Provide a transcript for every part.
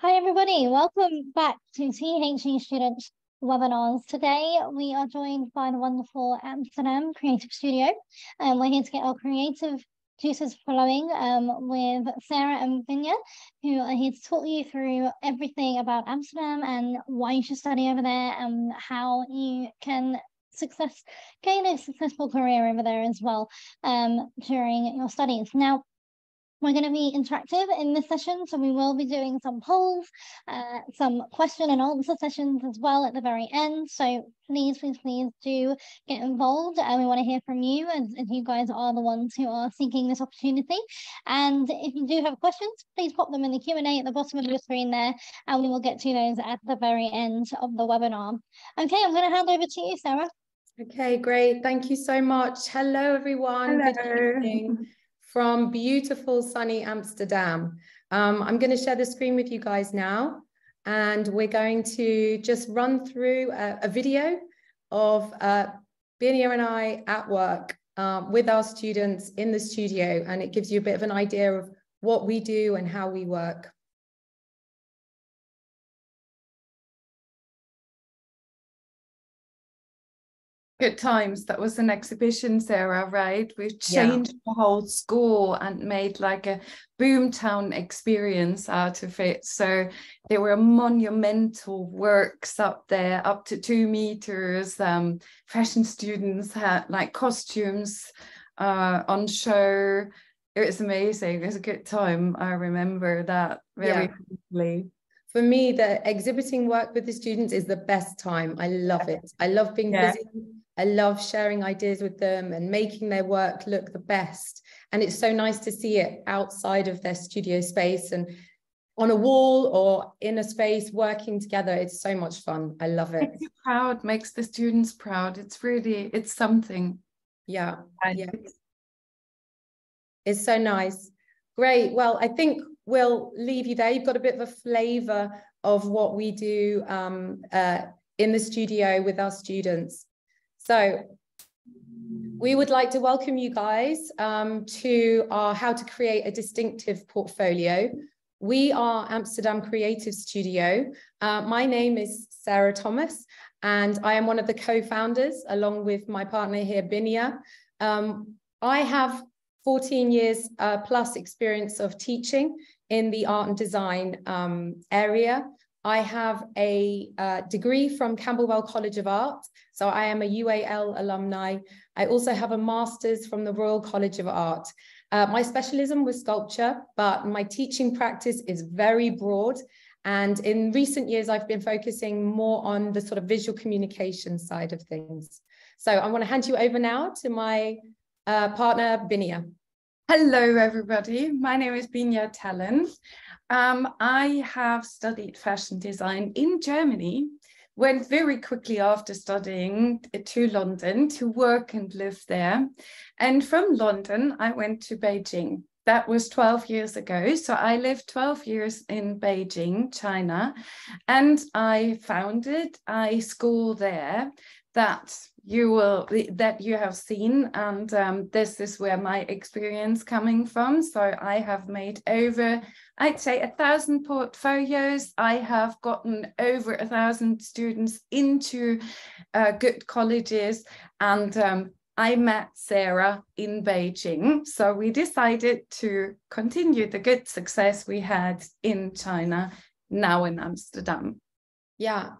Hi everybody, welcome back to THE Students webinars. Today we are joined by the wonderful Amsterdam Creative Studio and we're here to get our creative juices flowing um, with Sarah and Binia who are here to talk you through everything about Amsterdam and why you should study over there and how you can success gain a successful career over there as well um, during your studies. Now we're going to be interactive in this session, so we will be doing some polls, uh, some question and answer sessions as well at the very end. So please, please, please do get involved. And we want to hear from you as, as you guys are the ones who are seeking this opportunity. And if you do have questions, please pop them in the Q&A at the bottom of your screen there, and we will get to those at the very end of the webinar. Okay, I'm going to hand over to you, Sarah. Okay, great. Thank you so much. Hello, everyone. Hello. From beautiful sunny Amsterdam. Um, I'm going to share the screen with you guys now, and we're going to just run through a, a video of uh, Binia and I at work um, with our students in the studio, and it gives you a bit of an idea of what we do and how we work. Good times. That was an exhibition, Sarah, right? We've changed yeah. the whole school and made like a boomtown experience out of it. So there were monumental works up there, up to two meters. Um, fashion students had like costumes uh, on show. It was amazing. It was a good time. I remember that very yeah. for me, the exhibiting work with the students is the best time. I love it. I love being yeah. busy I love sharing ideas with them and making their work look the best. And it's so nice to see it outside of their studio space and on a wall or in a space working together. It's so much fun. I love it. Makes you proud, makes the students proud. It's really, it's something. Yeah. yeah. It's so nice. Great. Well, I think we'll leave you there. You've got a bit of a flavor of what we do um, uh, in the studio with our students. So we would like to welcome you guys um, to our How to Create a Distinctive Portfolio. We are Amsterdam Creative Studio. Uh, my name is Sarah Thomas, and I am one of the co-founders along with my partner here, Binia. Um, I have 14 years uh, plus experience of teaching in the art and design um, area. I have a uh, degree from Camberwell College of Art, so I am a UAL alumni. I also have a master's from the Royal College of Art. Uh, my specialism was sculpture, but my teaching practice is very broad. And in recent years, I've been focusing more on the sort of visual communication side of things. So I want to hand you over now to my uh, partner, Binia. Hello, everybody. My name is Binia Tellen. Um, I have studied fashion design in Germany, went very quickly after studying to London to work and live there. And from London, I went to Beijing. That was 12 years ago. So I lived 12 years in Beijing, China, and I founded a school there that you will that you have seen and um, this is where my experience coming from. So i have made over i'd say a thousand portfolios. I have gotten over a thousand students into uh, good colleges and um, i met sarah in beijing. So we decided to continue the good success we had in china now in amsterdam. Yeah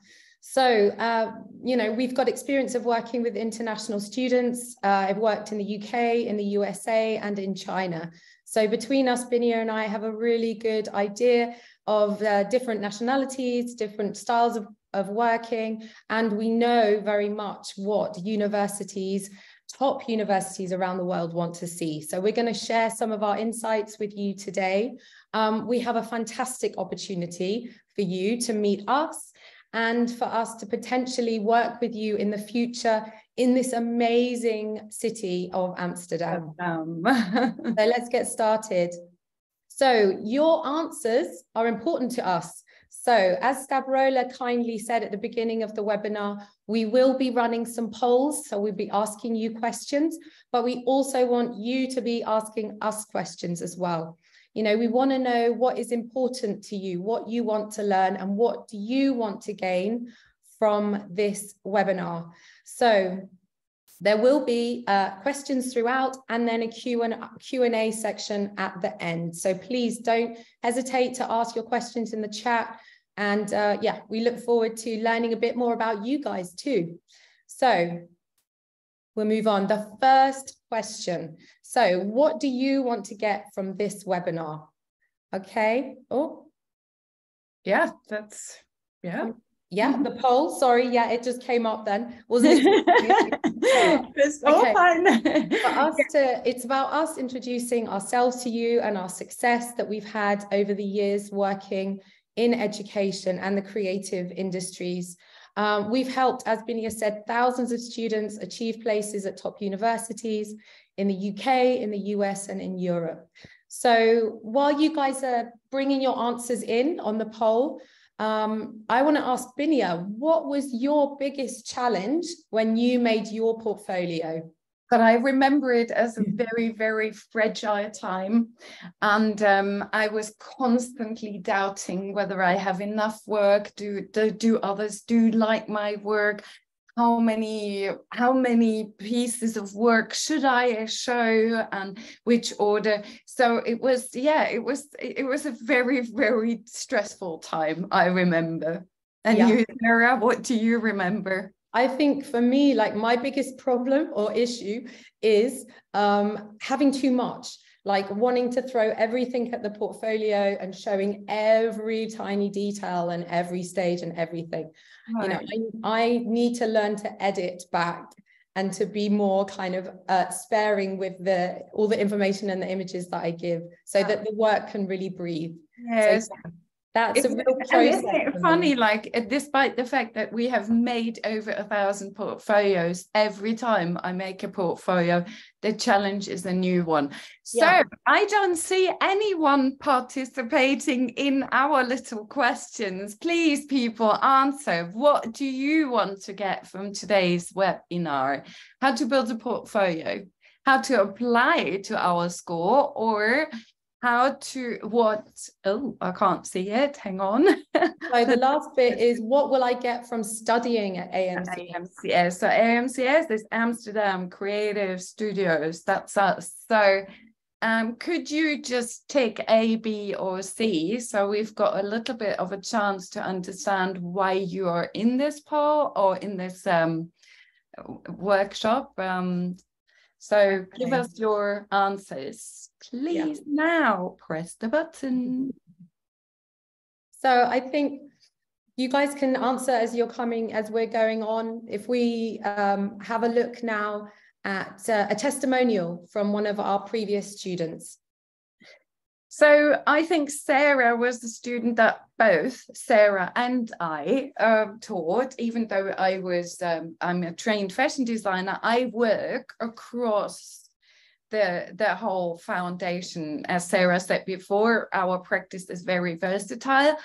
so, uh, you know, we've got experience of working with international students. Uh, I've worked in the UK, in the USA, and in China. So between us, Binia and I have a really good idea of uh, different nationalities, different styles of, of working, and we know very much what universities, top universities around the world want to see. So we're going to share some of our insights with you today. Um, we have a fantastic opportunity for you to meet us and for us to potentially work with you in the future in this amazing city of Amsterdam. Um. so let's get started. So your answers are important to us. So as Scabrola kindly said at the beginning of the webinar, we will be running some polls. So we'll be asking you questions, but we also want you to be asking us questions as well. You know, we want to know what is important to you, what you want to learn, and what do you want to gain from this webinar. So there will be uh, questions throughout and then a Q&A section at the end. So please don't hesitate to ask your questions in the chat. And uh, yeah, we look forward to learning a bit more about you guys too. So we'll move on. The first question. So what do you want to get from this webinar? Okay. Oh. Yeah, that's, yeah yeah, the mm-hmm. poll. Sorry, yeah, it just came up then. Was it? it's all okay. fine. For us to, it's about us introducing ourselves to you and our success that we've had over the years working in education and the creative industries. Um, we've helped, as Binia said, thousands of students achieve places at top universities in the UK, in the US, and in Europe. So while you guys are bringing your answers in on the poll, um, I want to ask Binia, what was your biggest challenge when you made your portfolio? But I remember it as a hmm. very, very fragile time. And um, I was constantly doubting whether I have enough work. Do, do, do others do like my work? how many how many pieces of work should I show and which order. So it was yeah, it was it was a very very stressful time. I remember. And yeah. you, Sarah, what do you remember? I think for me, like my biggest problem or issue is um, having too much like wanting to throw everything at the portfolio and showing every tiny detail and every stage and everything. Right. You know, I, I need to learn to edit back and to be more kind of uh, sparing with the all the information and the images that I give so that the work can really breathe. Yes. So, that's it's, a real process. Isn't it funny, like eh, despite the fact that we have made over a thousand portfolios, every time I make a portfolio, the challenge is a new one. So yeah. I don't see anyone participating in our little questions. Please, people, answer. What do you want to get from today's webinar? How to build a portfolio? How to apply to our score or how to what oh i can't see it. Hang on. So the last bit is what will i get from studying at amcs amcs so amcs is amsterdam creative studios. That's us. So um, could you just take A, B, or C? So we've got a little bit of a chance to understand why you are in this poll or in this um, workshop. Um, so give us your answers, please. Yeah. Now press the button. So I think you guys can answer as you're coming, as we're going on. If we um, have a look now at uh, a testimonial from one of our previous students. So I think Sarah was the student that both Sarah and I uh, taught, even though I was, um, I'm a trained fashion designer, I work across the, the whole foundation. As Sarah said before, our practice is very versatile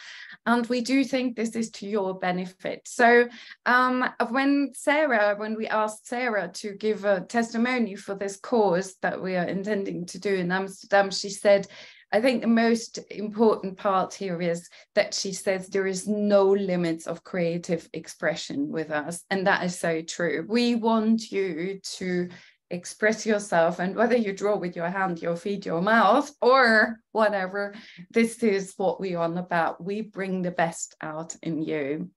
and we do think this is to your benefit. So um, when Sarah, when we asked Sarah to give a testimony for this course that we are intending to do in Amsterdam, she said, I think the most important part here is that she says there is no limits of creative expression with us. And that is so true. We want you to express yourself and whether you draw with your hand, your feet, your mouth, or whatever, this is what we're on about. We bring the best out in you.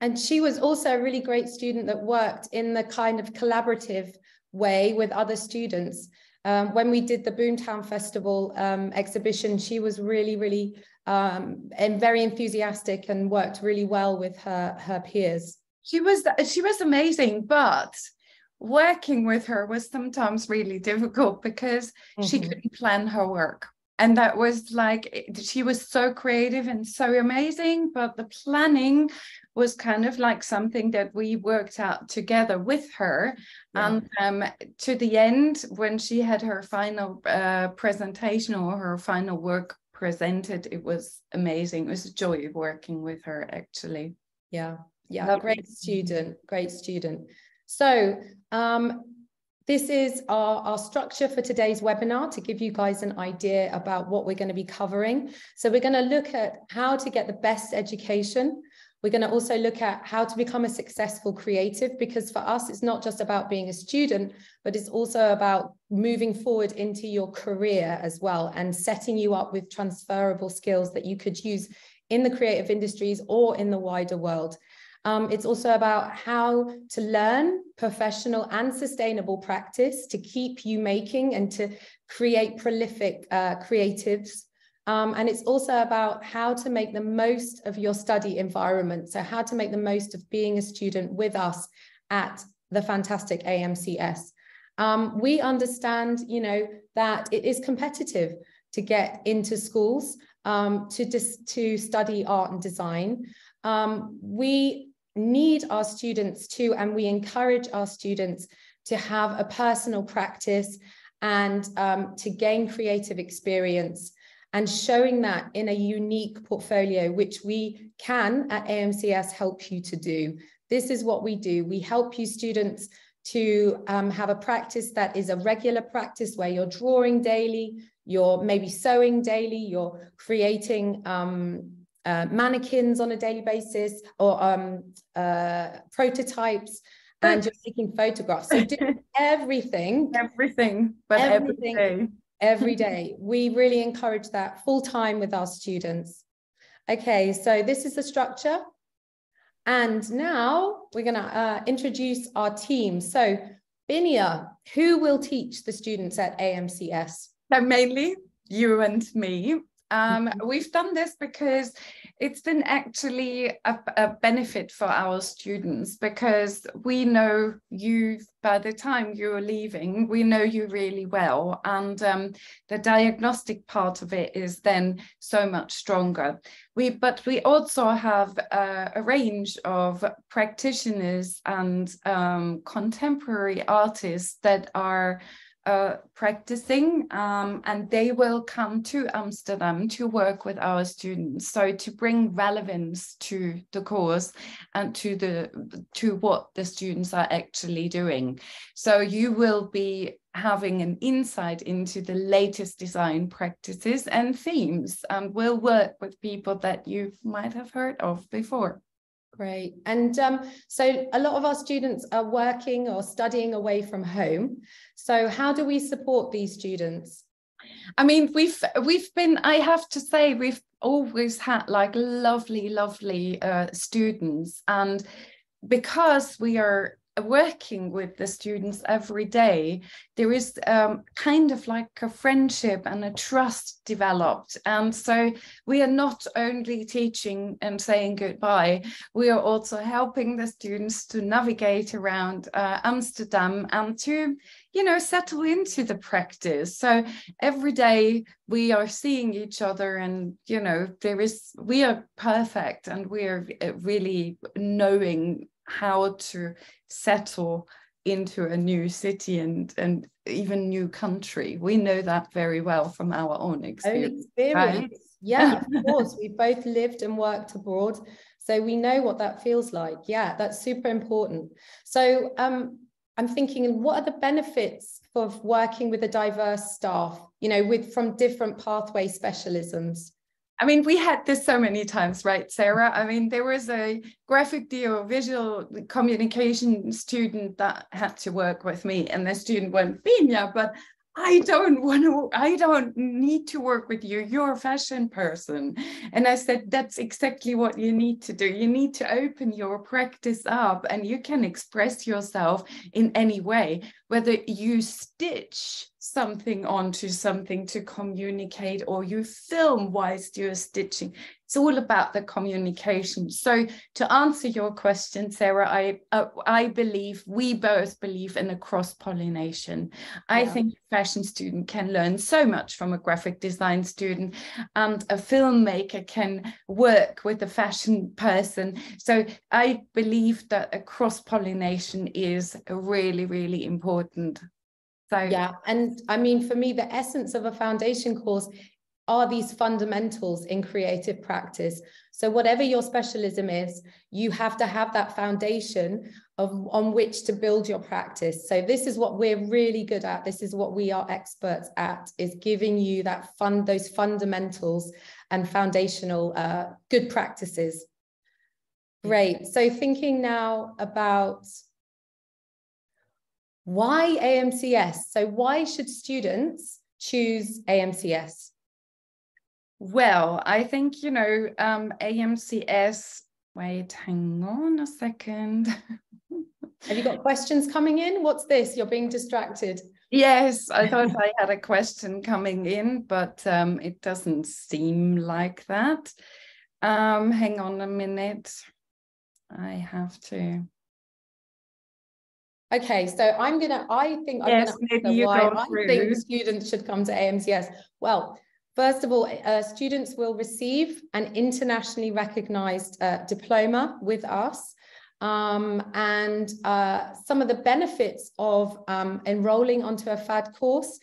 And she was also a really great student that worked in the kind of collaborative way with other students. Um, when we did the Boomtown Festival um, exhibition, she was really, really um, and very enthusiastic and worked really well with her her peers. She was she was amazing, but working with her was sometimes really difficult because mm-hmm. she couldn't plan her work. And that was like, she was so creative and so amazing, but the planning was kind of like something that we worked out together with her. Yeah. And um, to the end, when she had her final uh, presentation or her final work presented, it was amazing. It was a joy working with her, actually. Yeah, yeah, great student, great student. So um, this is our, our structure for today's webinar to give you guys an idea about what we're going to be covering. So we're going to look at how to get the best education. We're going to also look at how to become a successful creative because for us, it's not just about being a student, but it's also about moving forward into your career as well and setting you up with transferable skills that you could use in the creative industries or in the wider world. Um, it's also about how to learn professional and sustainable practice to keep you making and to create prolific uh, creatives. Um, and it's also about how to make the most of your study environment. So how to make the most of being a student with us at the fantastic AMCS. Um, we understand, you know, that it is competitive to get into schools um, to, to study art and design. Um, we need our students to, and we encourage our students to have a personal practice and um, to gain creative experience and showing that in a unique portfolio, which we can at AMCS help you to do. This is what we do. We help you students to um, have a practice that is a regular practice where you're drawing daily, you're maybe sewing daily, you're creating um, uh, mannequins on a daily basis or um, uh, prototypes and you're taking photographs. So do everything. Everything, but everything, every day. every day. We really encourage that full time with our students. Okay, so this is the structure. And now we're going to uh, introduce our team. So, Binia, who will teach the students at AMCS? So mainly you and me. Um, we've done this because it's been actually a, a, benefit for our students because we know you by the time you're leaving we know you really well. And um, the diagnostic part of it is then so much stronger. We but we also have uh, a range of practitioners and um, contemporary artists that are uh, practicing um, and they will come to Amsterdam to work with our students. So to bring relevance to the course and to the to what the students are actually doing. So you will be having an insight into the latest design practices and themes and will work with people that you might have heard of before. Great. And um, so a lot of our students are working or studying away from home. So how do we support these students? I mean, we've we've been. I have to say, we've always had like lovely, lovely uh, students, and because we are working with the students every day, there is um, kind of like a friendship and a trust developed. And so we are not only teaching and saying goodbye, we are also helping the students to navigate around uh, Amsterdam and to, you know, settle into the practice. So every day we are seeing each other and, you know, there is, we are perfect and we are uh, really knowing how to settle into a new city and and even new country. We know that very well from our own experience, own experience. Right? yeah of course. We both lived and worked abroad so we know what that feels like. Yeah that's super important. So um i'm thinking what are the benefits of working with a diverse staff you know with from different pathway specialisms I mean, we had this so many times, right, Sarah? I mean, there was a graphic deal, visual communication student that had to work with me, and the student went, Binia, but I don't want to, I don't need to work with you. You're a fashion person. And I said, that's exactly what you need to do. You need to open your practice up and you can express yourself in any way, whether you stitch something onto something to communicate or you film whilst you're stitching. It's all about the communication. So to answer your question sarah i uh, i believe we both believe in a cross pollination i think a fashion student can learn so much from a graphic design student and a filmmaker can work with a fashion person. So i believe that a cross pollination is really really important so yeah and i mean for me the essence of a foundation course are these fundamentals in creative practice. So whatever your specialism is, you have to have that foundation of on which to build your practice. So this is what we're really good at. This is what we are experts at is giving you that fund those fundamentals and foundational uh, good practices. Great. So thinking now about why AMCS? So why should students choose AMCS? Well, I think, you know, um, AMCS, wait, hang on a second. Have you got questions coming in? What's this? You're being distracted. Yes, I thought I had a question coming in, but um, it doesn't seem like that. Um, hang on a minute. I have to. Okay, so I'm gonna. I think yes, I'm gonna why I think students should come to AMCS. Well, first of all, uh, students will receive an internationally recognised uh, diploma with us. Um, and uh, some of the benefits of um, enrolling onto a FAD course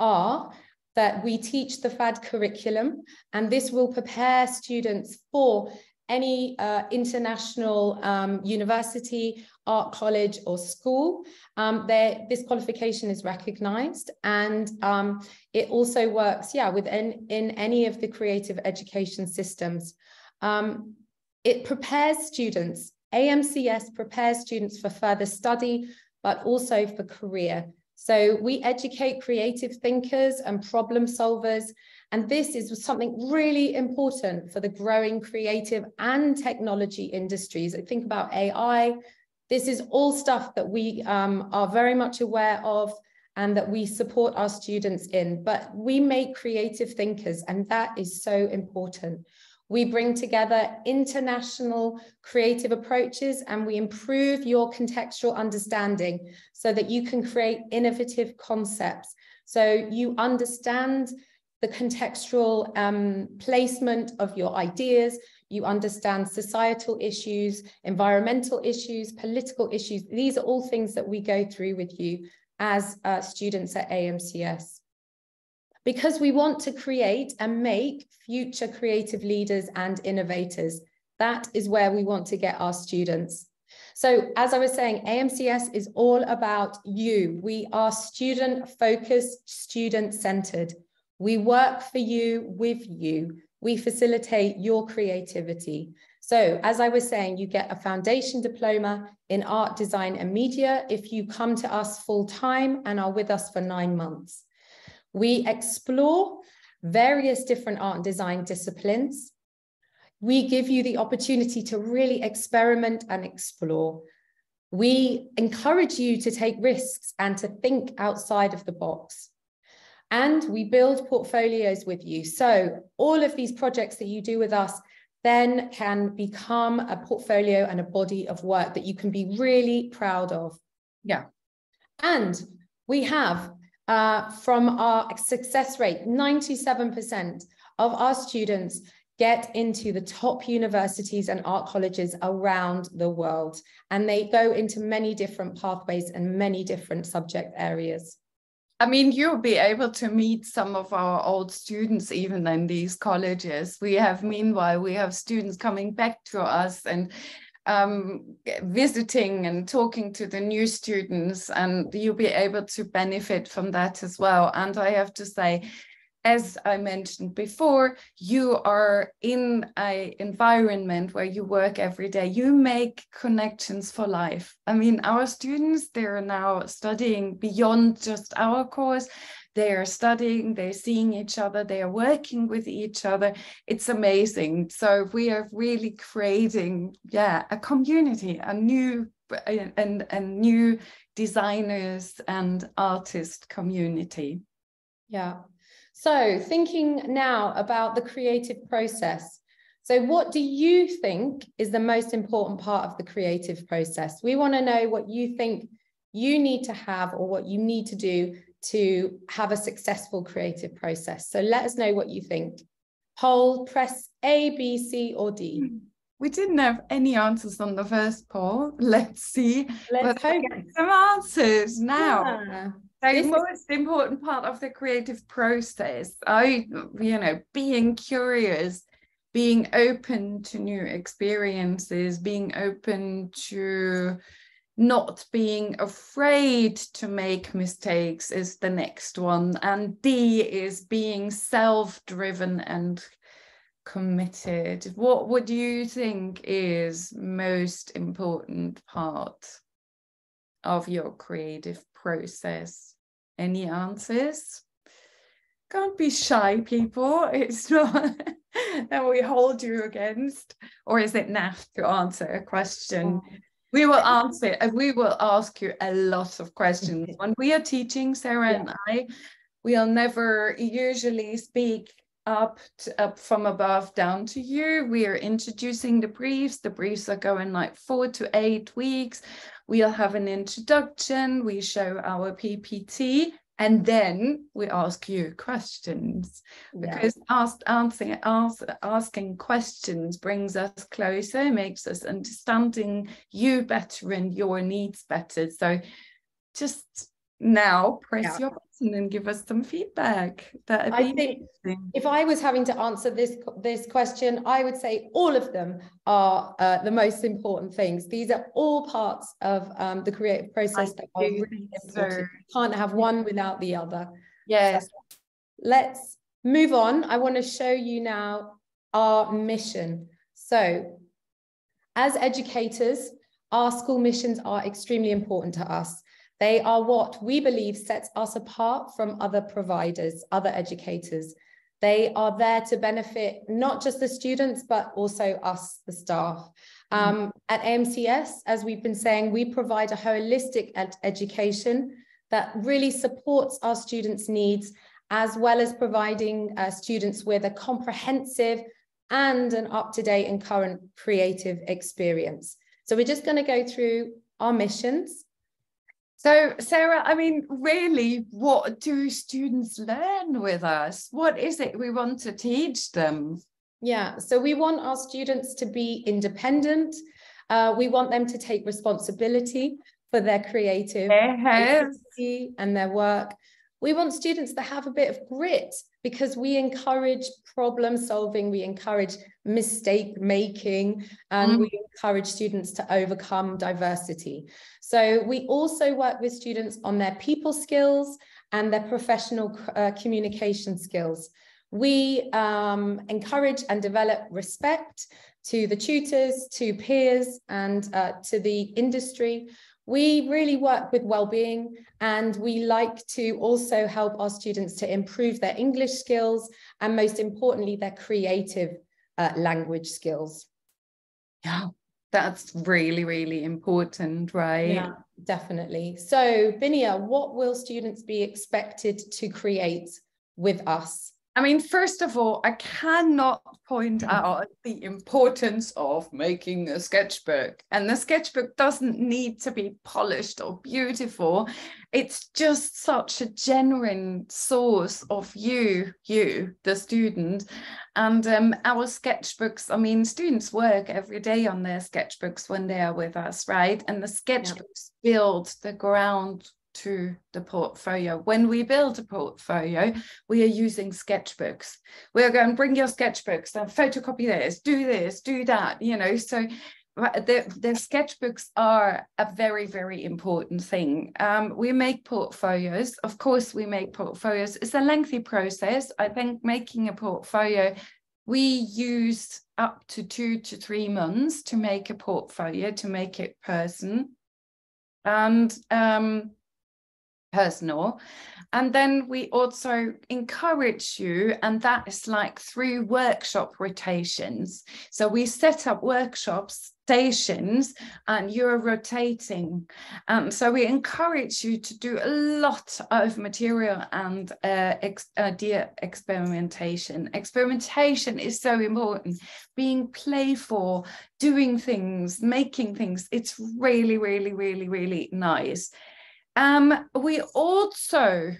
are that we teach the FAD curriculum, and this will prepare students for any uh, international um, university, art college, or school. Um, this qualification is recognized, and um, it also works, yeah, within in any of the creative education systems. Um, it prepares students AMCS prepares students for further study, but also for career. So we educate creative thinkers and problem solvers. And this is something really important for the growing creative and technology industries. I think about AI. This is all stuff that we um, are very much aware of and that we support our students in. But we make creative thinkers, and that is so important. We bring together international creative approaches and we improve your contextual understanding so that you can create innovative concepts. So you understand the contextual um, placement of your ideas, you understand societal issues, environmental issues, political issues. These are all things that we go through with you as uh, students at AMCS because we want to create and make future creative leaders and innovators. That is where we want to get our students. So as I was saying, AMCS is all about you. We are student focused, student centered. We work for you, with you. We facilitate your creativity. So as I was saying, you get a foundation diploma in art, design and media if you come to us full time and are with us for nine months. We explore various different art and design disciplines. We give you the opportunity to really experiment and explore. We encourage you to take risks and to think outside of the box. And we build portfolios with you. So all of these projects that you do with us then can become a portfolio and a body of work that you can be really proud of. Yeah. And we have uh, from our success rate, 97% of our students get into the top universities and art colleges around the world. And they go into many different pathways and many different subject areas. I mean, you'll be able to meet some of our old students even in these colleges. We have, meanwhile, we have students coming back to us and um, visiting and talking to the new students, and you'll be able to benefit from that as well. And I have to say, as I mentioned before, you are in an environment where you work every day. You make connections for life. I mean, our students, they're now studying beyond just our course they are studying, they're seeing each other, they are working with each other. It's amazing. So we are really creating, yeah, a community, a new and and new designers and artist community. Yeah. So thinking now about the creative process. So what do you think is the most important part of the creative process? We want to know what you think you need to have or what you need to do to have a successful creative process. So let us know what you think. Poll, press A, B, C, or D. Hmm. We didn't have any answers on the first poll. Let's see. Let's hope. some answers now. Yeah. The most important part of the creative process. I, you know, being curious, being open to new experiences, being open to not being afraid to make mistakes is the next one. And D is being self driven and committed. What would you think is most important part of your creative process? Any answers? Can't be shy, people. It's not that we hold you against. Or is it enough to answer a question? Oh. We will answer and we will ask you a lot of questions. when we are teaching, Sarah yeah. and I, we'll never usually speak up to, up from above down to you. We are introducing the briefs. The briefs are going like four to eight weeks. We'll have an introduction. We show our PPT and then we ask you questions yeah. because ask, answering, ask, asking questions brings us closer makes us understanding you better and your needs better so just now press yeah. your button and give us some feedback. That i think if i was having to answer this this question i would say all of them are uh, the most important things. These are all parts of um, the creative process I that are really important. So. can't have one without the other. Yes. So let's move on. I want to show you now our mission. So as educators our school missions are extremely important to us they are what we believe sets us apart from other providers, other educators. They are there to benefit not just the students, but also us, the staff. Mm. Um, at AMCS, as we've been saying, we provide a holistic ed education that really supports our students' needs, as well as providing uh, students with a comprehensive and an up-to-date and current creative experience. So we're just going to go through our missions so, Sarah, I mean, really, what do students learn with us? What is it we want to teach them? Yeah, so we want our students to be independent. Uh, we want them to take responsibility for their creative and their work. We want students to have a bit of grit because we encourage problem solving, we encourage mistake making, and mm. we encourage students to overcome diversity. So we also work with students on their people skills and their professional uh, communication skills. We um, encourage and develop respect to the tutors, to peers, and uh, to the industry. We really work with well-being and we like to also help our students to improve their English skills and most importantly, their creative uh, language skills. Yeah, that's really, really important, right? Yeah, definitely. So, Binia, what will students be expected to create with us? I mean, first of all, I cannot point mm. out the importance of making a sketchbook. And the sketchbook doesn't need to be polished or beautiful. It's just such a genuine source of you, you, the student. And um, our sketchbooks, I mean, students work every day on their sketchbooks when they are with us, right? And the sketchbooks yeah. build the ground to the portfolio. When we build a portfolio, we are using sketchbooks. We're going, to bring your sketchbooks and photocopy this, do this, do that, you know. So the, the sketchbooks are a very, very important thing. Um, we make portfolios. Of course, we make portfolios. It's a lengthy process. I think making a portfolio, we use up to two to three months to make a portfolio, to make it person. And um, personal. And then we also encourage you, and that is like through workshop rotations. So we set up workshops stations and you're rotating. Um, so we encourage you to do a lot of material and uh, ex idea experimentation. Experimentation is so important. Being playful, doing things, making things, it's really, really, really, really nice. Um, we also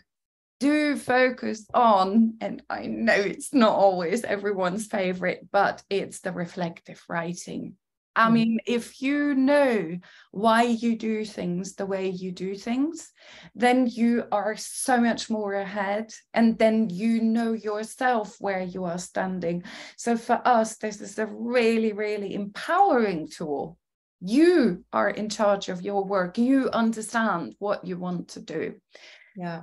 do focus on, and I know it's not always everyone's favorite, but it's the reflective writing. I mean, if you know why you do things the way you do things, then you are so much more ahead. And then you know yourself where you are standing. So for us, this is a really, really empowering tool. You are in charge of your work, you understand what you want to do. Yeah.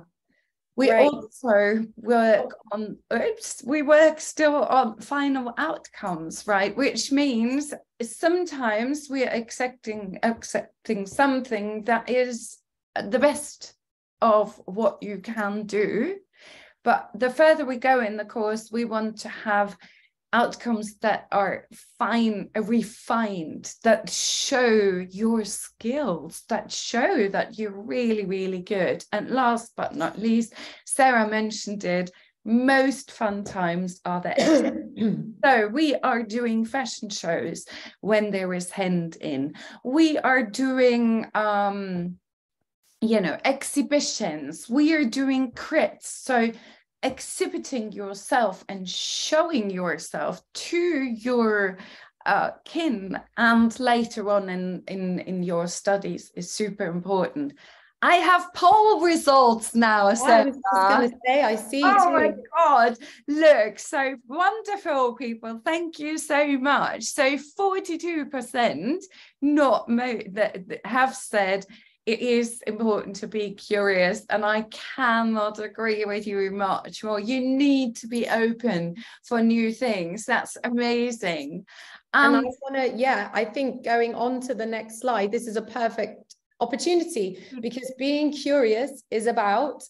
We right. also work on, oops, we work still on final outcomes, right? Which means sometimes we are accepting accepting something that is the best of what you can do. But the further we go in the course, we want to have outcomes that are fine refined that show your skills that show that you're really really good. And last but not least sarah mentioned it most fun times are there. so we are doing fashion shows when there is hand in. We are doing um you know exhibitions. We are doing crits. So exhibiting yourself and showing yourself to your uh, kin and later on in, in, in your studies is super important. I have poll results now. So I was going to say, I see. Oh too. my God. Look, so wonderful, people. Thank you so much. So 42% not mo- that have said it is important to be curious and i cannot agree with you much more. You need to be open for new things. That's amazing. Um, and i want to yeah i think going on to the next slide this is a perfect opportunity mm. because being curious is about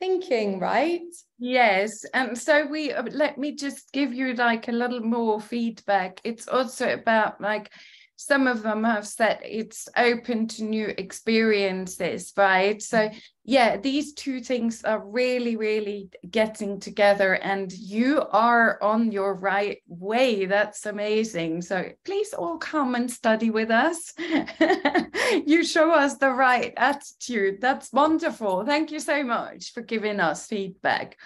thinking right? Yes and so we uh, let me just give you like a little more feedback. It's also about like some of them have said it's open to new experiences right? So mm-hmm. yeah these two things are really really getting together and you are on your right way. That's amazing. So please all come and study with us. You show us the right attitude. That's wonderful. Thank you so much for giving us feedback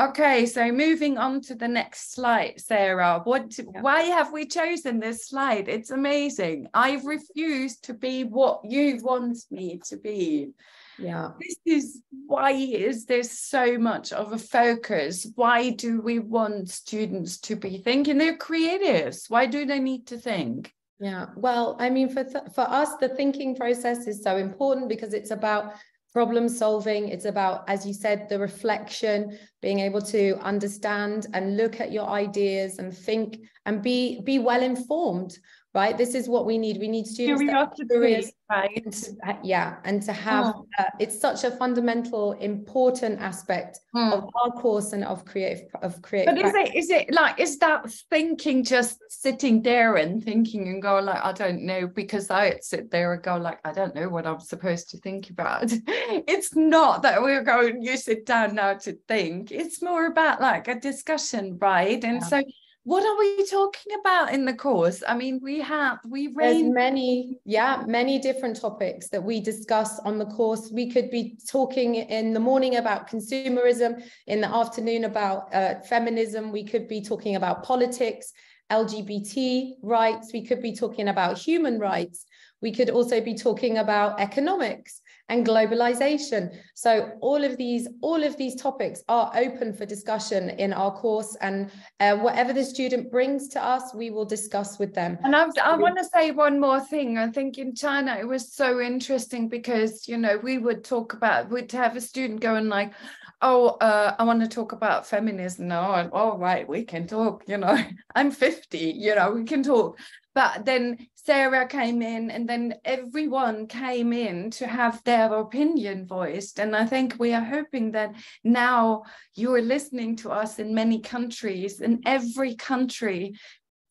Okay, so moving on to the next slide, Sarah. What? Yeah. Why have we chosen this slide? It's amazing. I've refused to be what you want me to be. Yeah. This is why is there so much of a focus? Why do we want students to be thinking? They're creatives. Why do they need to think? Yeah. Well, I mean, for for us, the thinking process is so important because it's about problem solving. It's about as you said the reflection being able to understand and look at your ideas and think and be be well informed right this is what we need we need students curious right to, yeah and to have oh. uh, it's such a fundamental important aspect hmm. of our course and of creative of creative but is practice. it is it like is that thinking just sitting there and thinking and going like i don't know because i sit there and go like i don't know what i'm supposed to think about it's not that we're going you sit down now to think it's more about like a discussion right and yeah. so what are we talking about in the course? I mean we have we there's many yeah many different topics that we discuss on the course. We could be talking in the morning about consumerism in the afternoon about uh, feminism. We could be talking about politics lgbt rights. We could be talking about human rights. We could also be talking about economics and globalization. So all of these, all of these topics are open for discussion in our course, and uh, whatever the student brings to us, we will discuss with them. And I, I want to say one more thing. I think in China it was so interesting because you know we would talk about we'd have a student going like, oh, uh, I want to talk about feminism. No, all right, we can talk. You know, I'm 50. You know, we can talk. But then Sarah came in, and then everyone came in to have their opinion voiced. And I think we are hoping that now you are listening to us in many countries, in every country,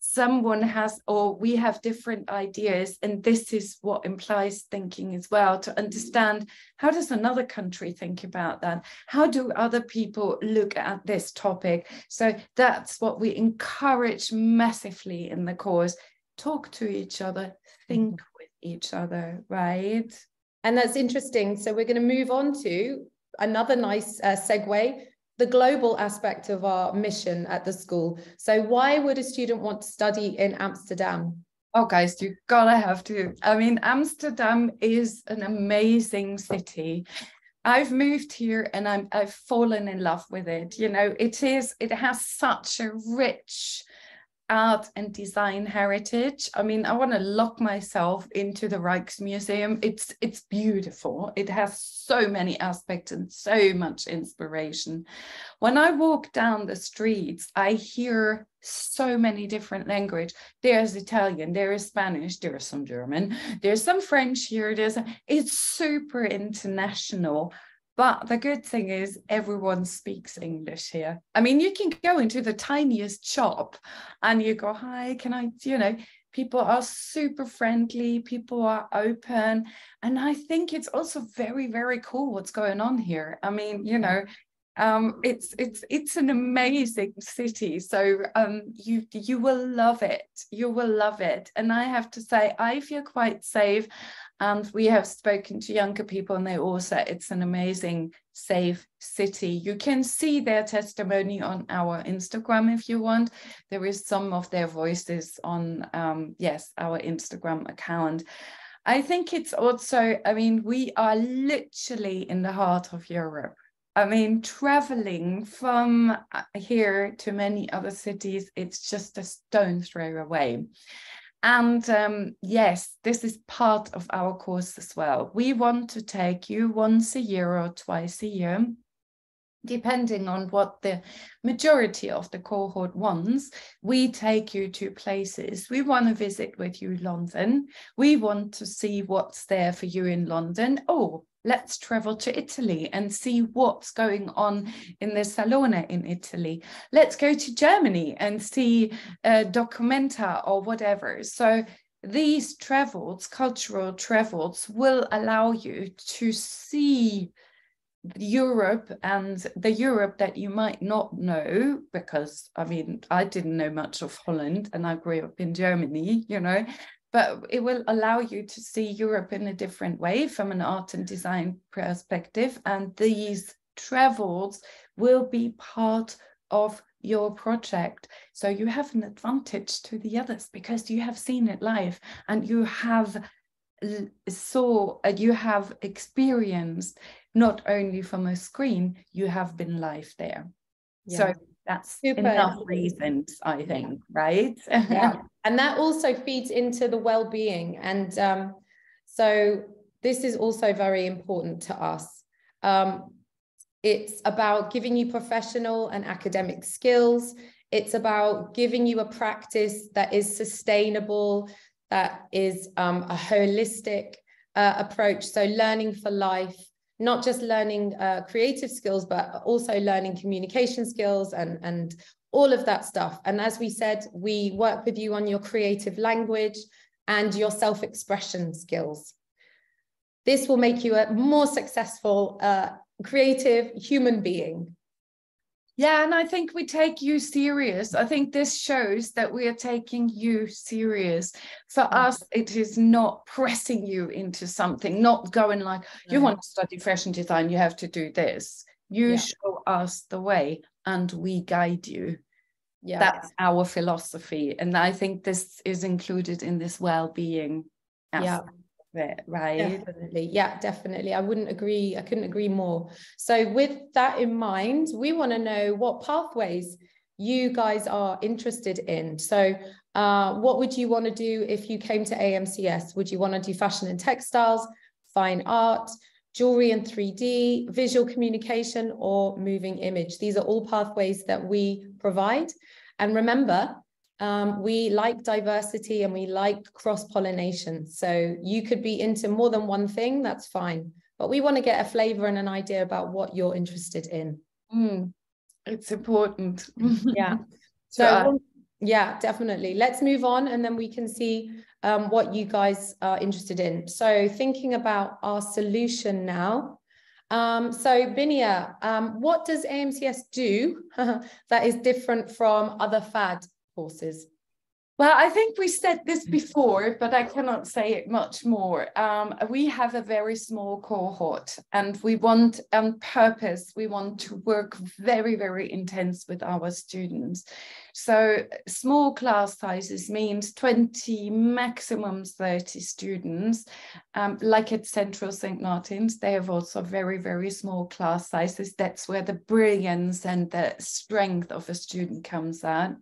someone has or we have different ideas and this is what implies thinking as well to understand how does another country think about that? How do other people look at this topic? So that's what we encourage massively in the course talk to each other, think mm-hmm. with each other, right? And that's interesting. So we're going to move on to another nice uh, segue the global aspect of our mission at the school. So, why would a student want to study in Amsterdam? Oh, guys, you gotta have to. I mean, Amsterdam is an amazing city. I've moved here and I'm I've fallen in love with it. You know, it is it has such a rich art and design heritage. I mean, I want to lock myself into the Rijksmuseum. It's it's beautiful. It has so many aspects and so much inspiration. When I walk down the streets, I hear so many different language. There's Italian, there is Spanish, there is some German, there's some French here. There's it's super international. But the good thing is, everyone speaks English here. I mean, you can go into the tiniest shop and you go, Hi, can I, you know, people are super friendly, people are open. And I think it's also very, very cool what's going on here. I mean, you know, um, it's it's it's an amazing city so um, you you will love it you will love it and i have to say i feel quite safe and we have spoken to younger people and they all say it's an amazing, safe city. You can see their testimony on our Instagram if you want. There is some of their voices on, um, yes, our Instagram account. I think it's also, I mean, we are literally in the heart of Europe. I mean, traveling from uh, here to many other cities, it's just a stone throw away. And um, yes, this is part of our course as well. We want to take you once a year or twice a year, depending on what the majority of the cohort wants. We take you to places. We want to visit with you London. We want to see what's there for you in London. Oh, let's travel to Italy and see what's going on in the Salone in Italy. Let's go to Germany and see a Documenta or whatever. So these travels, cultural travels, will allow you to see Europe and the Europe that you might not know, because I mean, I didn't know much of Holland and I grew up in Germany, you know, but it will allow you to see Europe in a different way from an art and design perspective. And these travels will be part of your project. So you have an advantage to the others because you have seen it live and you have saw uh, you have experienced not only from a screen, you have been live there. Yeah. So that's Super. enough reasons, I think, right? yeah. And that also feeds into the well-being. And um, so this is also very important to us. Um, it's about giving you professional and academic skills. It's about giving you a practice that is sustainable, that is um, a holistic uh, approach. So learning for life, not just learning uh, creative skills, but also learning communication skills and, and all of that stuff. And as we said, we work with you on your creative language and your self-expression skills. This will make you a more successful, uh, creative human being. Yeah, and I think we take you serious. I think this shows that we are taking you serious. For mm. us, it is not pressing you into something, not going like, you want to study fashion design, you have to do this. You yeah. show us the way and we guide you. Yeah. That's our philosophy. And I think this is included in this well-being aspect. Yeah it, right? Definitely. Yeah, definitely. I wouldn't agree. I couldn't agree more. So, with that in mind, we want to know what pathways you guys are interested in. So, uh, what would you want to do if you came to AMCS? Would you want to do fashion and textiles, fine art, jewelry and 3D, visual communication, or moving image? These are all pathways that we provide. And remember, um, we like diversity and we like cross pollination. So you could be into more than one thing, that's fine. But we want to get a flavor and an idea about what you're interested in. Mm, it's important. yeah. So, yeah, definitely. Let's move on and then we can see um, what you guys are interested in. So, thinking about our solution now. Um, so, Binia, um, what does AMCS do that is different from other FAD courses? Well, I think we said this before, but I cannot say it much more. Um, we have a very small cohort and we want on purpose, we want to work very, very intense with our students. So small class sizes means 20, maximum 30 students. Um, like at Central St. Martin's, they have also very, very small class sizes. That's where the brilliance and the strength of a student comes out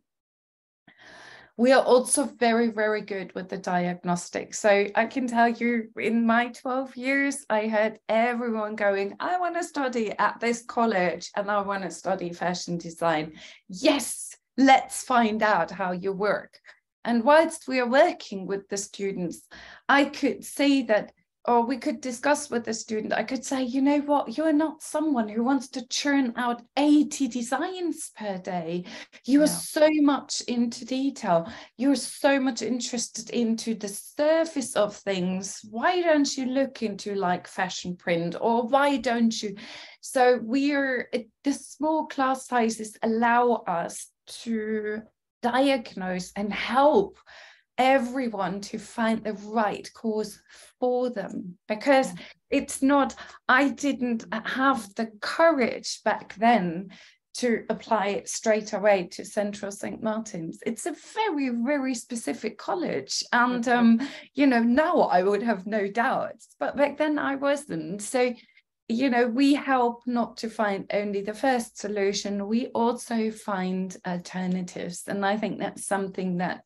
we are also very, very good with the diagnostic. So I can tell you in my 12 years, I had everyone going, I want to study at this college and I want to study fashion design. Yes, let's find out how you work. And whilst we are working with the students, I could see that or we could discuss with the student. I could say, you know what, you are not someone who wants to churn out 80 designs per day. You are so much into detail. You're so much interested into the surface of things. Why don't you look into like fashion print or why don't you? So we're, the small class sizes allow us to diagnose and help everyone to find the right course for them. Because it's not i didn't have the courage back then to apply it straight away to central st martin's. It's a very very specific college. And um you know now i would have no doubts. But back then i wasn't. So you know we help not to find only the first solution. We also find alternatives. And i think that's something that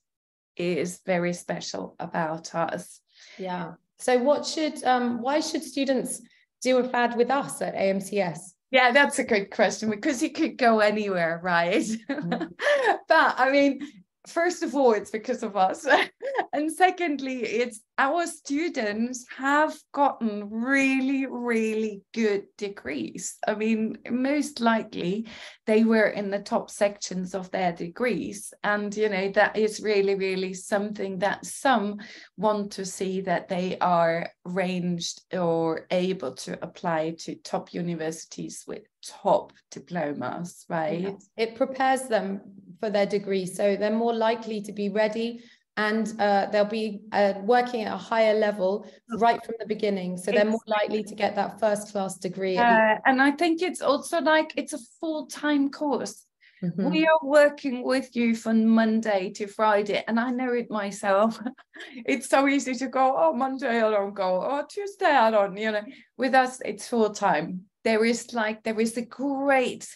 is very special about us. Yeah. So what should um why should students do a fad with us at AMCS? Yeah, that's a good question because you could go anywhere, right? Mm. but I mean, first of all, it's because of us. and secondly, it's our students have gotten really, really good degrees. I mean, most likely they were in the top sections of their degrees. And, you know, that is really, really something that some want to see that they are ranged or able to apply to top universities with top diplomas, right? It prepares them for their degree. So they're more likely to be ready and uh, they'll be uh, working at a higher level right from the beginning. So they're more likely to get that first class degree. Uh, and I think it's also like it's a full time course. Mm-hmm. We are working with you from Monday to Friday, and I know it myself. it's so easy to go, oh, Monday I don't go, oh, Tuesday I don't, you know. With us, it's full time there is like there is a great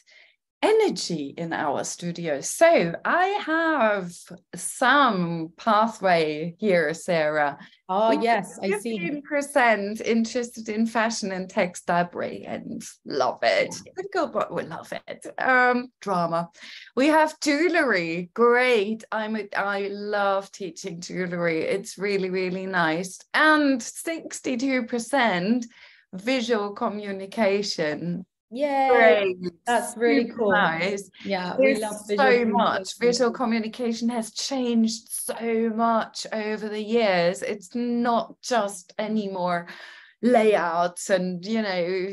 energy in our studio. So I have some pathway here, Sarah. Oh, yes, I see. 15% interested in fashion and textile brands. Love it. Good but we love it. Um, drama. We have jewelry. Great. I'm a, I love teaching jewelry. It's really, really nice. And 62% visual communication. Yeah, that's really cool. Nice. Yeah, we love so much. Visual communication has changed so much over the years. It's not just anymore layouts and you know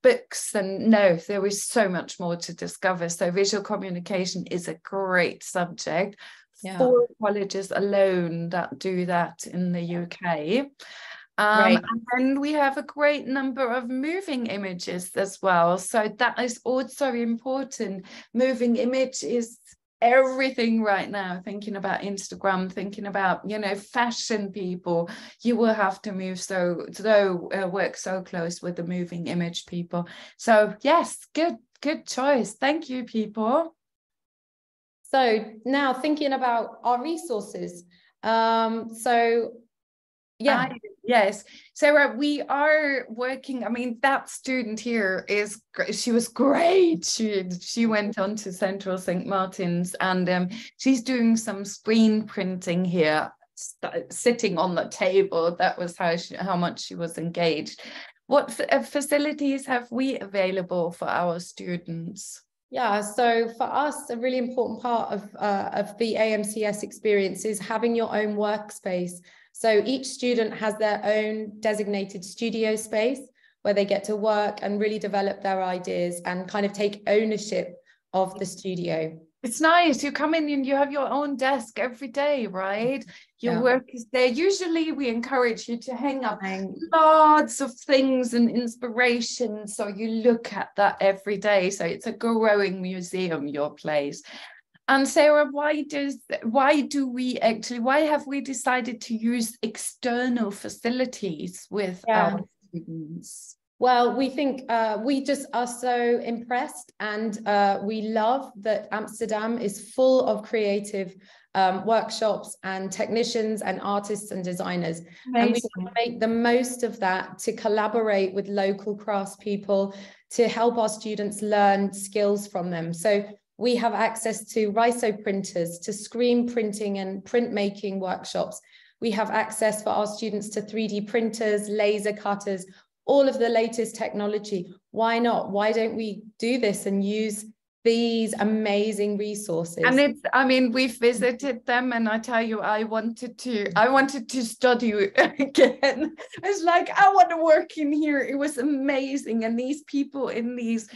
books and no there is so much more to discover so visual communication is a great subject yeah. four colleges alone that do that in the uk um, right. And we have a great number of moving images as well. So that is also important. Moving image is everything right now thinking about instagram thinking about you know fashion people you will have to move so so uh, work so close with the moving image people so yes good good choice thank you people so now thinking about our resources um so yeah. I, yes. Sarah we are working i mean that student here is she was great. She she went on to central st martin's and um, she's doing some screen printing here sitting on the table. That was how she, how much she was engaged. What uh, facilities have we available for our students? Yeah, so for us, a really important part of, uh, of the AMCS experience is having your own workspace so each student has their own designated studio space where they get to work and really develop their ideas and kind of take ownership of the studio. it's nice. You come in and you have your own desk every day, right? Your yeah. work is there. Usually, we encourage you to hang up lots of things and inspiration. So you look at that every day. So it's a growing museum, your place. And Sarah, why does why do we actually why have we decided to use external facilities with yeah. our students? Well, we think uh, we just are so impressed and uh, we love that Amsterdam is full of creative um, workshops and technicians and artists and designers. Amazing. And we make the most of that to collaborate with local craftspeople to help our students learn skills from them. So we have access to Riso printers, to screen printing and printmaking workshops. We have access for our students to 3D printers, laser cutters, all of the latest technology. Why not? Why don't we do this and use these amazing resources. And it's i mean we've visited them and i tell you i wanted to i wanted to study again. It's like i want to work in here. It was amazing. And these people in these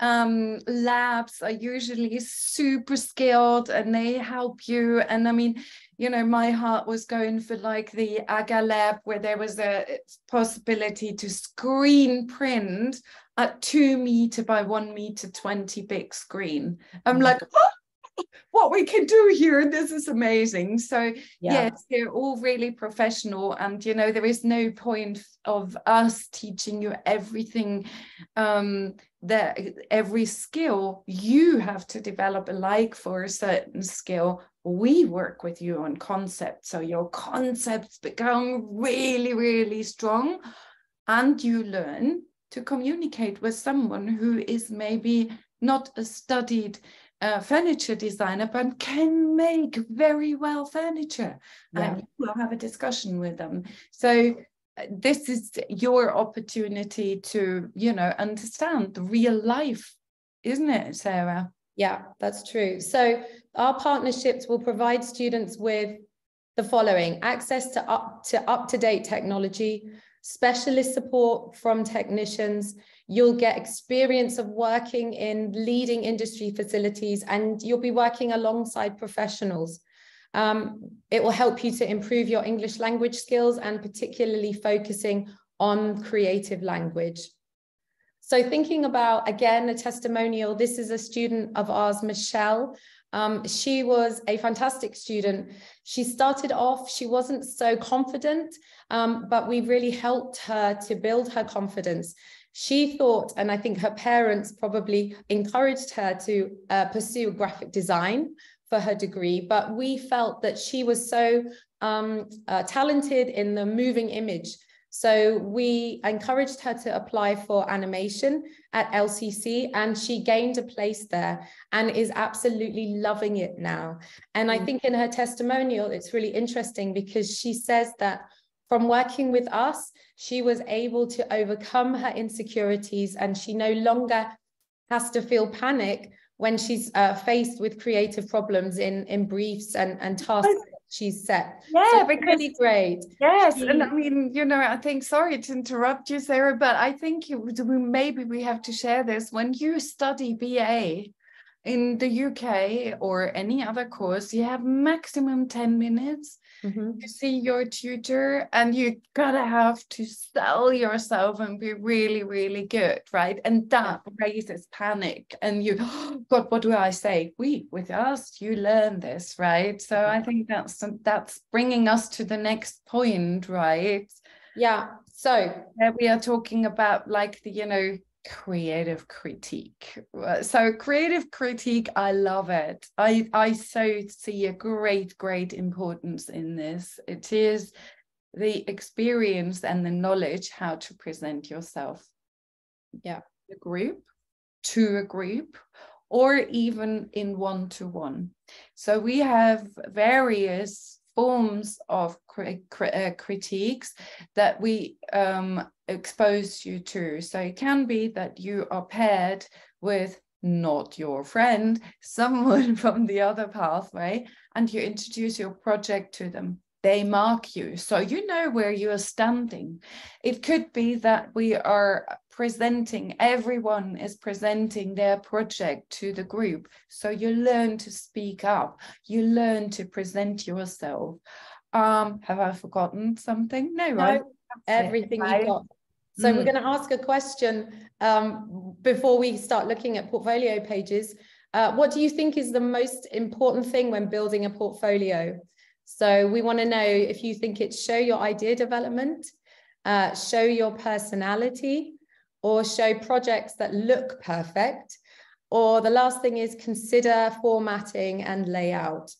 um, labs are usually super skilled and they help you. And i mean you know, my heart was going for like the AGA lab where there was a possibility to screen print at two meter by one meter 20 big screen. I'm mm. like, oh, what we can do here. This is amazing. So yeah. yes, they're all really professional. And you know, there is no point of us teaching you everything um that every skill you have to develop a like for a certain skill we work with you on concepts. So your concepts become really, really strong, and you learn to communicate with someone who is maybe not a studied uh, furniture designer, but can make very well furniture. Yeah. And we'll have a discussion with them. So uh, this is your opportunity to, you know, understand the real life, isn't it, Sarah? Yeah, that's true. So our partnerships will provide students with the following access to up to up-to-date technology, specialist support from technicians, you'll get experience of working in leading industry facilities, and you'll be working alongside professionals. Um, it will help you to improve your English language skills and particularly focusing on creative language. So thinking about, again, a testimonial, this is a student of ours, Michelle. Um, she was a fantastic student. She started off, she wasn't so confident, um, but we really helped her to build her confidence. She thought, and I think her parents probably encouraged her to uh, pursue graphic design for her degree, but we felt that she was so um, uh, talented in the moving image so we encouraged her to apply for animation at LCC and she gained a place there and is absolutely loving it now. And I mm. think in her testimonial, it's really interesting because she says that from working with us, she was able to overcome her insecurities and she no longer has to feel panic when she's uh, faced with creative problems in, in briefs and, and tasks she's set. Yeah, so because really great. Yes, she, and I mean, you know, I think sorry to interrupt you, Sarah, but I think you maybe we have to share this. When you study BA in the UK or any other course, you have maximum 10 minutes mm-hmm. to see your tutor and you gotta have to sell yourself and be really really good right? And that yeah. raises panic and you oh, god what do i say? We with us you learn this right? So i think that's that's bringing us to the next point right? Yeah. So we are talking about like the you know creative critique. Uh, so creative critique i love it. I i so see a great great importance in this. It is the experience and the knowledge how to present yourself. Yeah a group to a group or even in one to one so we have various forms of cri- cri- uh, critiques that we um, expose you to. So it can be that you are paired with not your friend, someone from the other pathway, and you introduce your project to them. They mark you, so you know where you are standing. It could be that we are presenting, everyone is presenting their project to the group. So you learn to speak up, you learn to present yourself. Um, have I forgotten something? No, right? everything you got. So mm. we're going to ask a question um, before we start looking at portfolio pages. Uh, what do you think is the most important thing when building a portfolio? So we want to know if you think it's show your idea development, uh, show your personality, or show projects that look perfect. Or the last thing is consider formatting and layout.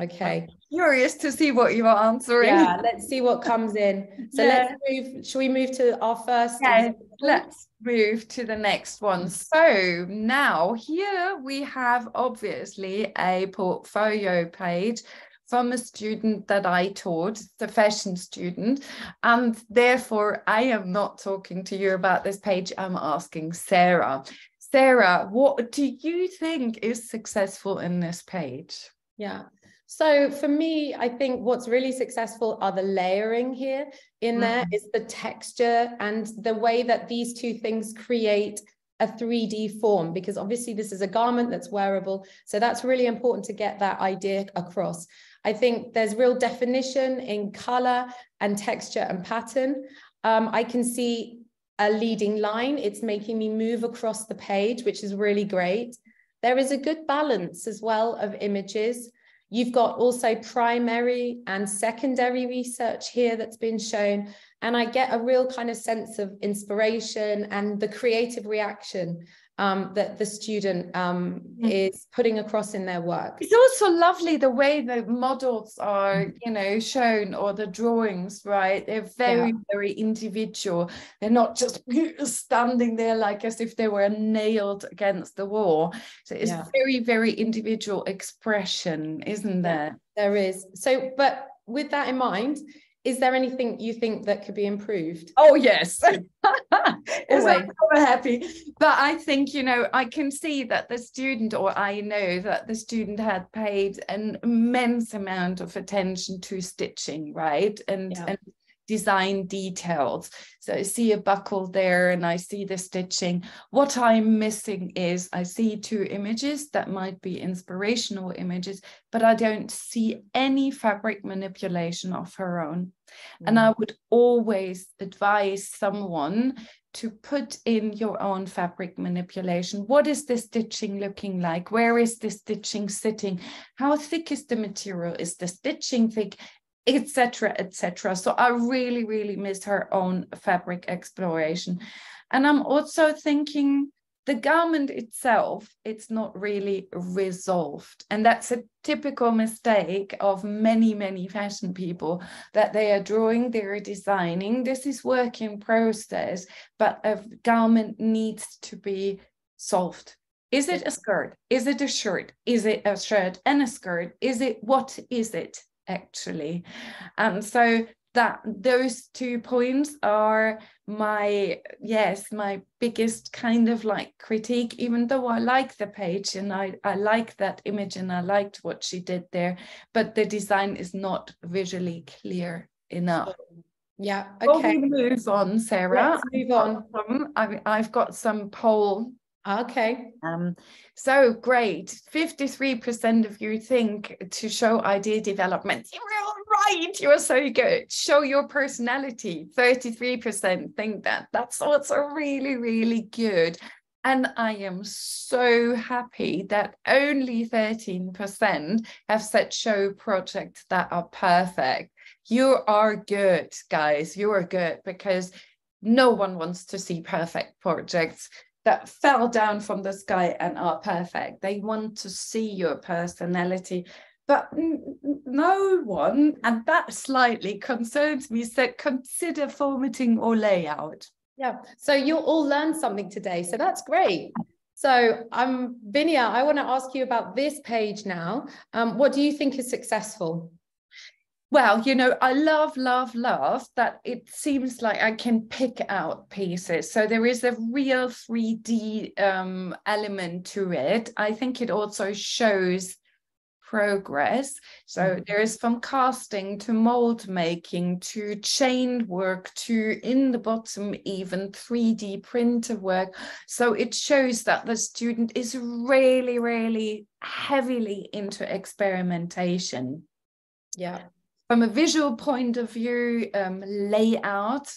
Okay. I'm curious to see what you're answering. Yeah, let's see what comes in. So yeah. let's move. Shall we move to our first? Yeah, let's move to the next one. Mm-hmm. So now here we have obviously a portfolio page from a student that I taught, the fashion student. And therefore, I am not talking to you about this page. I'm asking Sarah. Sarah, what do you think is successful in this page? Yeah. So for me, I think what's really successful are the layering here. In mm-hmm. there is the texture and the way that these two things create a 3D form, because obviously this is a garment that's wearable. So that's really important to get that idea across. I think there's real definition in color and texture and pattern. Um, I can see a leading line. It's making me move across the page, which is really great. There is a good balance as well of images. You've got also primary and secondary research here that's been shown. And I get a real kind of sense of inspiration and the creative reaction um, that the student um, is putting across in their work. It's also lovely the way the models are, mm. you know, shown or the drawings, right? They're very, yeah. very individual. They're not just standing there like as if they were nailed against the wall. So it's yeah. very, very individual expression, isn't there? There is. So, but with that in mind, is there anything you think that could be improved? Oh yes, I'm so happy. But I think you know I can see that the student, or I know that the student had paid an immense amount of attention to stitching, right, and yeah. and design details. So I see a buckle there and I see the stitching. What I'm missing is I see two images that might be inspirational images, but I don't see any fabric manipulation of her own. Mm. And I would always advise someone to put in your own fabric manipulation. What is the stitching looking like? Where is the stitching sitting? How thick is the material? Is the stitching thick? Etc etc so i really really miss her own fabric exploration. And i'm also thinking the garment itself it's not really resolved. And that's a typical mistake of many many fashion people that they are drawing they're designing. This is work in process but a garment needs to be solved. Is it a skirt? Is it a shirt? Is it a shirt and a skirt? Is it what is it actually. And so that those two points are my yes my biggest kind of like critique even though i like the page and i i like that image and i liked what she did there but the design is not visually clear enough. Yeah okay. move on sarah Let's move on. I've, I've got some poll Okay. Um, so great. 53% of you think to show idea development. You're right. You're so good. Show your personality. 33% think that. That's also really, really good. And I am so happy that only 13% have said show projects that are perfect. You are good, guys. You are good because no one wants to see perfect projects that fell down from the sky and are perfect. They want to see your personality. But no one, and that slightly concerns me, said consider formatting or layout. Yeah. So you'll all learn something today. So that's great. So um, Binia, I want to ask you about this page now. Um, what do you think is successful? Well, you know, I love, love, love that it seems like I can pick out pieces. So there is a real 3D um, element to it. I think it also shows progress. So mm-hmm. there is from casting to mold making to chain work to in the bottom even 3D printer work. So it shows that the student is really, really heavily into experimentation. Yeah. From a visual point of view, um, layout,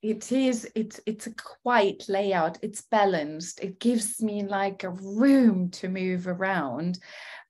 it is it's it's a quiet layout. It's balanced. It gives me like a room to move around.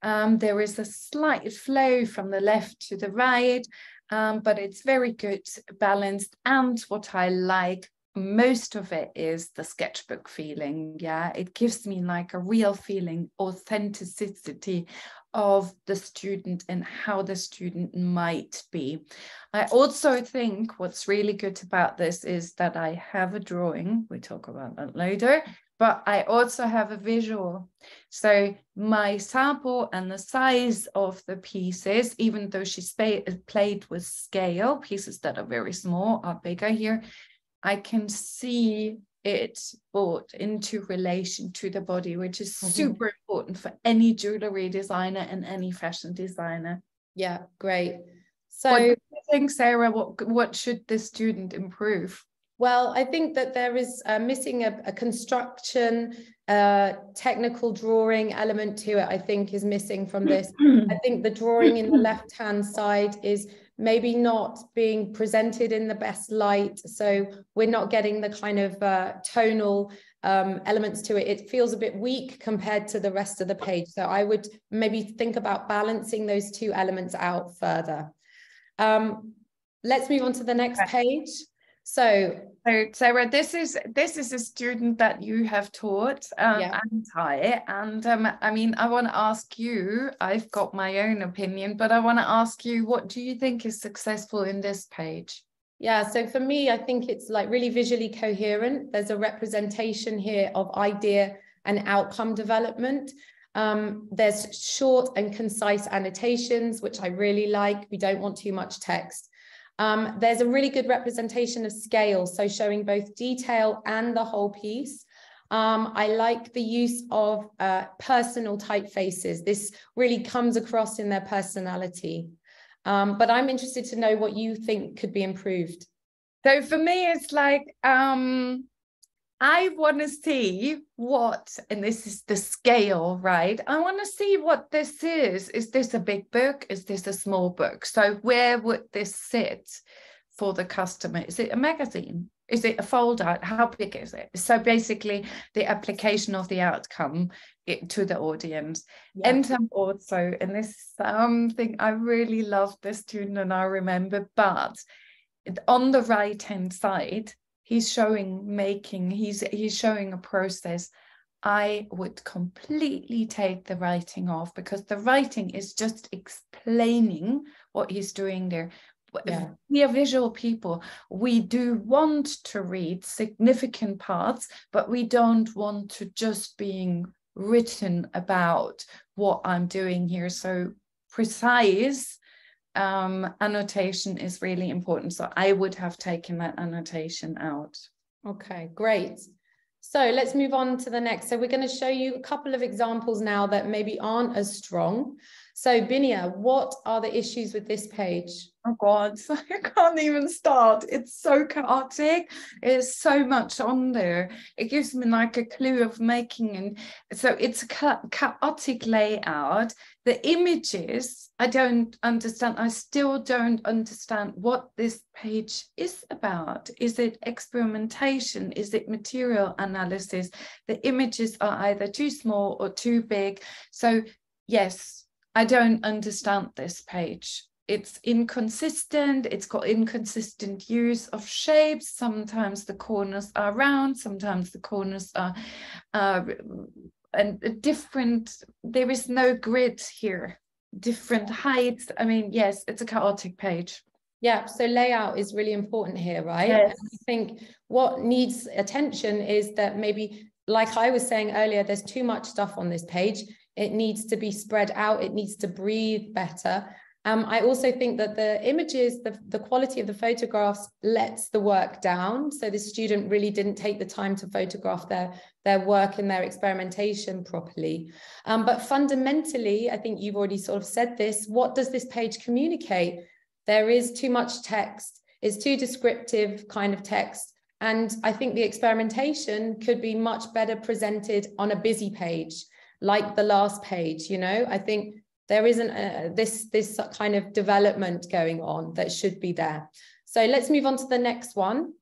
Um, there is a slight flow from the left to the right um, but it's very good balanced. And what i like most of it is the sketchbook feeling. Yeah it gives me like a real feeling authenticity of the student and how the student might be. I also think what's really good about this is that I have a drawing, we talk about that later, but I also have a visual. So my sample and the size of the pieces, even though she played with scale, pieces that are very small are bigger here, I can see it brought into relation to the body, which is mm-hmm. super important for any jewelry designer and any fashion designer. Yeah, great. So, what do you think, Sarah? What what should the student improve? Well, I think that there is uh, missing a, a construction, uh, technical drawing element to it. I think is missing from this. I think the drawing in the left hand side is maybe not being presented in the best light. So we're not getting the kind of uh, tonal um, elements to it. It feels a bit weak compared to the rest of the page. So I would maybe think about balancing those two elements out further. Um, let's move on to the next page. So, so Sarah, this is this is a student that you have taught um, yeah. anti, and um, I mean, I want to ask you. I've got my own opinion, but I want to ask you, what do you think is successful in this page? Yeah, so for me, I think it's like really visually coherent. There's a representation here of idea and outcome development. Um, there's short and concise annotations, which I really like. We don't want too much text. Um, there's a really good representation of scale, so showing both detail and the whole piece. Um, I like the use of uh, personal typefaces. This really comes across in their personality. Um, but I'm interested to know what you think could be improved. So for me, it's like um, I want to see what, and this is the scale, right? I want to see what this is. Is this a big book? Is this a small book? So, where would this sit for the customer? Is it a magazine? Is it a folder? How big is it? So, basically, the application of the outcome to the audience. Yeah. And um, also, and this is something I really love this student and I remember, but on the right hand side, he's showing making he's he's showing a process. I would completely take the writing off because the writing is just explaining what he's doing there. Yeah. we are visual people we do want to read significant parts but we don't want to just being written about what i'm doing here. So precise um, annotation is really important. So I would have taken that annotation out. Okay, great. So let's move on to the next. So we're going to show you a couple of examples now that maybe aren't as strong. So Binia, what are the issues with this page? Oh God, I can't even start. It's so chaotic. There's so much on there. It gives me like a clue of making, and so it's a chaotic layout. The images, I don't understand. I still don't understand what this page is about. Is it experimentation? Is it material analysis? The images are either too small or too big. So yes, I don't understand this page it's inconsistent it's got inconsistent use of shapes sometimes the corners are round sometimes the corners are uh, and a different there is no grid here. Different heights. I mean yes it's a chaotic page. Yeah so layout is really important here right? Yes. i think what needs attention is that maybe like i was saying earlier there's too much stuff on this page. It needs to be spread out. It needs to breathe better Um, I also think that the images, the, the quality of the photographs lets the work down. So the student really didn't take the time to photograph their, their work and their experimentation properly. Um, but fundamentally, I think you've already sort of said this, what does this page communicate? There is too much text, it's too descriptive kind of text. And I think the experimentation could be much better presented on a busy page, like the last page, you know, I think there isn't a, this this kind of development going on that should be there. So let's move on to the next one.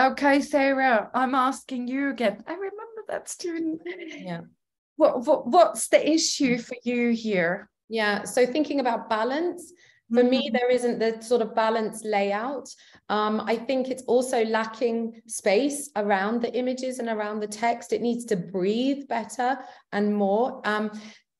Okay sarah i'm asking you again. I remember that student. Yeah. What, what what's the issue for you here? Yeah so thinking about balance for mm-hmm. me there isn't the sort of balanced layout. Um, i think it's also lacking space around the images and around the text. It needs to breathe better and more. Um,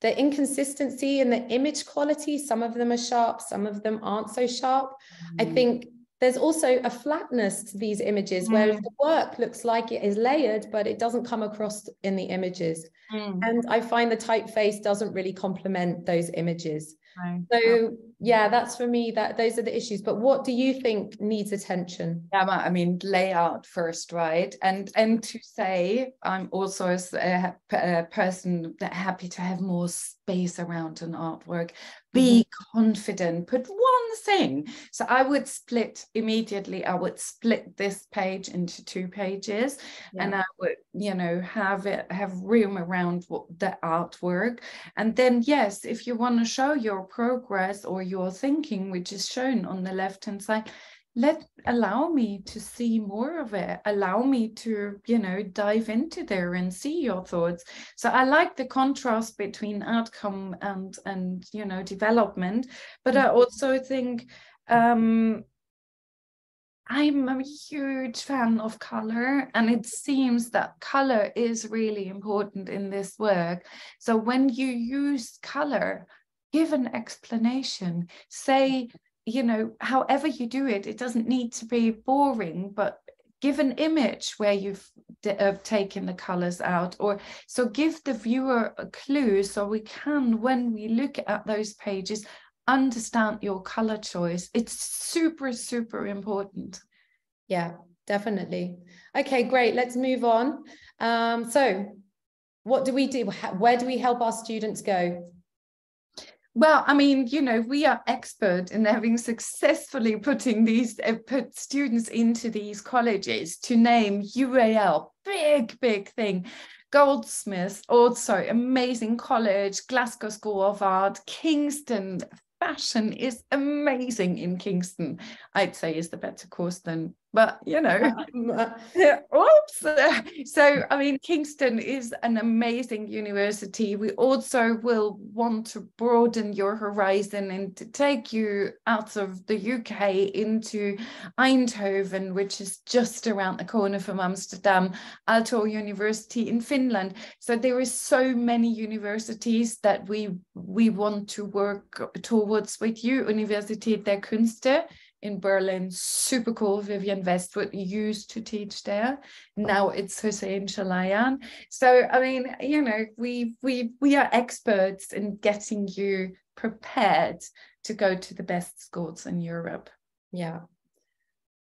the inconsistency in the image quality, some of them are sharp, some of them aren't so sharp. Mm. I think there's also a flatness to these images mm. where the work looks like it is layered, but it doesn't come across in the images. Mm. And I find the typeface doesn't really complement those images. Right. So yeah, that's for me that those are the issues. But what do you think needs attention? Yeah, I mean layout first, right? And and to say I'm also a, a person that happy to have more space around an artwork. Be mm-hmm. confident. Put one thing. So I would split immediately. I would split this page into two pages, yeah. and I would you know have it have room around what the artwork. And then yes, if you want to show your progress or your thinking, which is shown on the left hand side, let allow me to see more of it allow me to you know dive into there and see your thoughts so i like the contrast between outcome and and you know development but i mm-hmm. also think um I'm a huge fan of color, and it seems that color is really important in this work. So, when you use color, give an explanation. Say you know however you do it it doesn't need to be boring but give an image where you've uh, taken the colors out or so give the viewer a clue so we can when we look at those pages understand your color choice. It's super super important. Yeah definitely. Okay great. Let's move on. Um, so what do we do? Where do we help our students go well, I mean, you know, we are expert in having successfully putting these uh, put students into these colleges. To name UAL, big big thing. Goldsmiths, also amazing college, Glasgow School of Art, Kingston, fashion is amazing in Kingston. I'd say is the better course than but you know uh, oops. So i mean kingston is an amazing university. We also will want to broaden your horizon and to take you out of the uk into eindhoven which is just around the corner from amsterdam aalto university in finland. So there is so many universities that we we want to work towards with you universität der künste in Berlin, super cool. Vivienne Westwood used to teach there. Now it's Hussein Chalayan. So I mean, you know, we we we are experts in getting you prepared to go to the best schools in Europe. Yeah.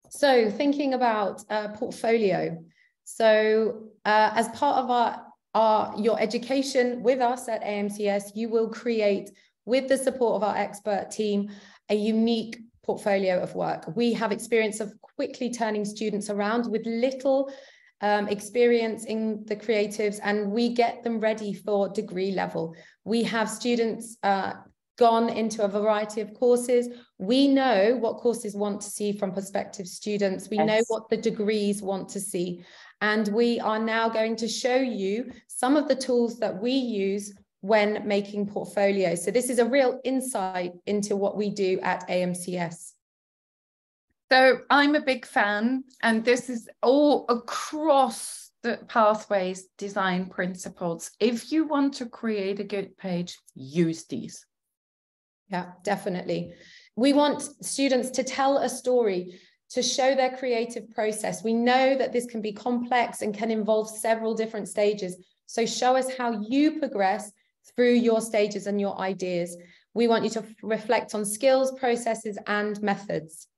So thinking about uh, portfolio. So uh, as part of our our your education with us at AMCS, you will create with the support of our expert team a unique portfolio of work. We have experience of quickly turning students around with little um, experience in the creatives and we get them ready for degree level. We have students uh, gone into a variety of courses. We know what courses want to see from prospective students. We yes. know what the degrees want to see. And we are now going to show you some of the tools that we use when making portfolios. So this is a real insight into what we do at AMCS. So I'm a big fan, and this is all across the pathways design principles. If you want to create a good page, use these. Yeah, definitely. We want students to tell a story, to show their creative process. We know that this can be complex and can involve several different stages. So show us how you progress through your stages and your ideas. We want you to reflect on skills, processes, and methods.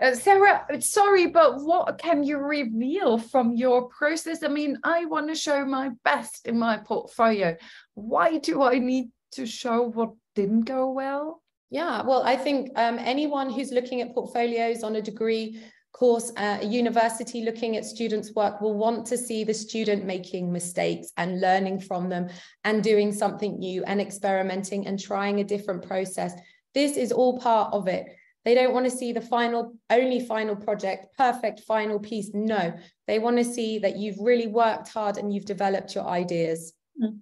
Uh, Sarah, sorry, but what can you reveal from your process? I mean, I want to show my best in my portfolio. Why do I need to show what didn't go well? Yeah, well, I think um, anyone who's looking at portfolios on a degree course, uh, a university looking at students' work will want to see the student making mistakes and learning from them and doing something new and experimenting and trying a different process. This is all part of it. They don't want to see the final, only final project, perfect final piece. No, they want to see that you've really worked hard and you've developed your ideas.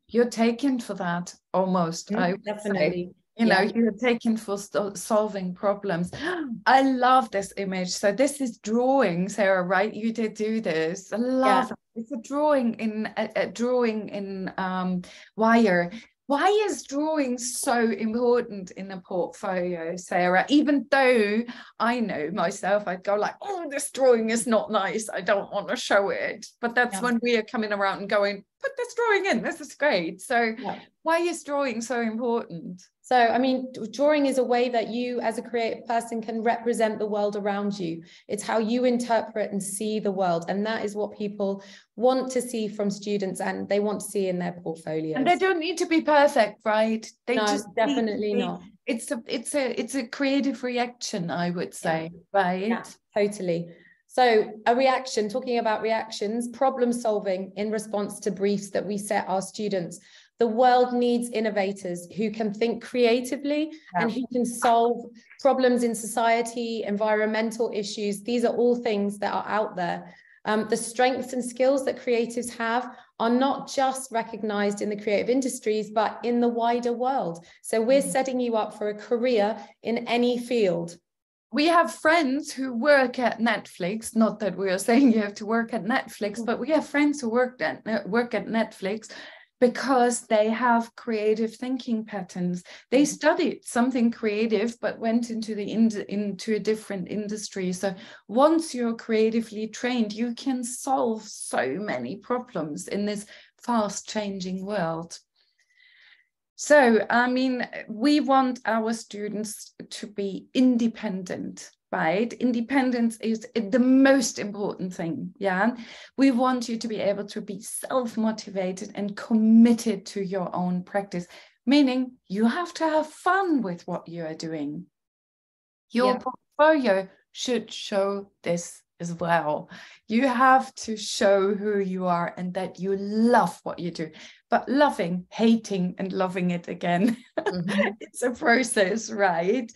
You're taken for that almost. Mm, I definitely. Say you know yeah. you're taken for solving problems. I love this image. So this is drawing sarah right? You did do this. I love yeah. it. it's a drawing in a, a drawing in um, wire. Why is drawing so important in a portfolio sarah? Even though i know myself i'd go like oh this drawing is not nice. I don't want to show it. But that's yeah. when we are coming around and going put this drawing in. This is great. So why is drawing so important so, I mean, drawing is a way that you, as a creative person, can represent the world around you. It's how you interpret and see the world. And that is what people want to see from students and they want to see in their portfolios. And they don't need to be perfect, right? They no, just definitely not. It's a it's a it's a creative reaction, I would say, yeah. right? Yeah, totally. So, a reaction, talking about reactions, problem solving in response to briefs that we set our students. The world needs innovators who can think creatively yeah. and who can solve problems in society, environmental issues. These are all things that are out there. Um, the strengths and skills that creatives have are not just recognized in the creative industries, but in the wider world. So we're mm. setting you up for a career in any field. We have friends who work at Netflix. Not that we are saying you have to work at Netflix, mm. but we have friends who work at work at Netflix because they have creative thinking patterns. They mm-hmm. studied something creative but went into the into a different industry. So once you're creatively trained, you can solve so many problems in this fast changing world. So, I mean, we want our students to be independent right? Independence is the most important thing. Yeah. We want you to be able to be self motivated and committed to your own practice, meaning you have to have fun with what you are doing. Your yeah. portfolio should show this as well. You have to show who you are and that you love what you do. But loving, hating, and loving it again, mm-hmm. it's a process, right?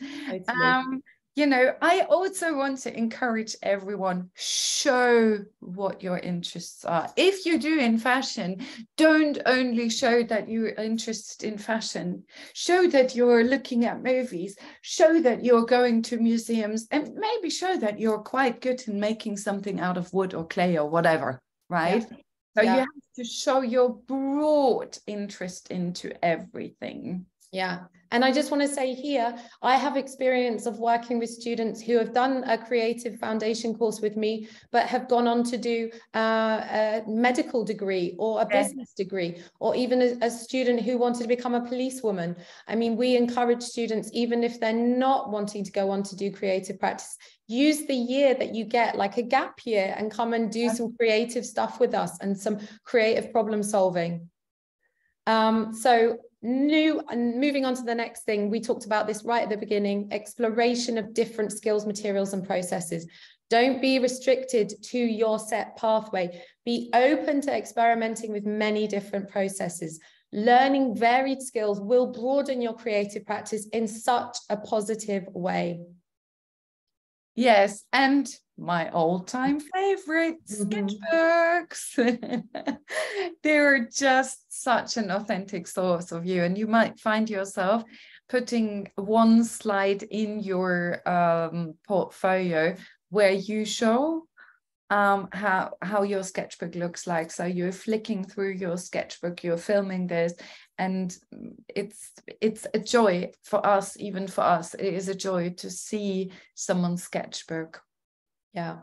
Um, you know, I also want to encourage everyone show what your interests are. If you do in fashion, don't only show that you're interested in fashion, show that you're looking at movies, show that you're going to museums, and maybe show that you're quite good in making something out of wood or clay or whatever, right? Yeah. So yeah. you have to show your broad interest into everything. Yeah. And I just want to say here, I have experience of working with students who have done a creative foundation course with me, but have gone on to do uh, a medical degree or a business degree, or even a, a, student who wanted to become a policewoman. I mean, we encourage students, even if they're not wanting to go on to do creative practice, use the year that you get like a gap year and come and do some creative stuff with us and some creative problem solving. Um, so new and moving on to the next thing we talked about this right at the beginning exploration of different skills materials and processes. Don't be restricted to your set pathway. Be open to experimenting with many different processes. Learning varied skills will broaden your creative practice in such a positive way yes and my all-time favorite sketchbooks. They're just such an authentic source of you, and you might find yourself putting one slide in your um, portfolio where you show um, how how your sketchbook looks like. So you're flicking through your sketchbook, you're filming this, and it's it's a joy for us, even for us. It is a joy to see someone's sketchbook yeah.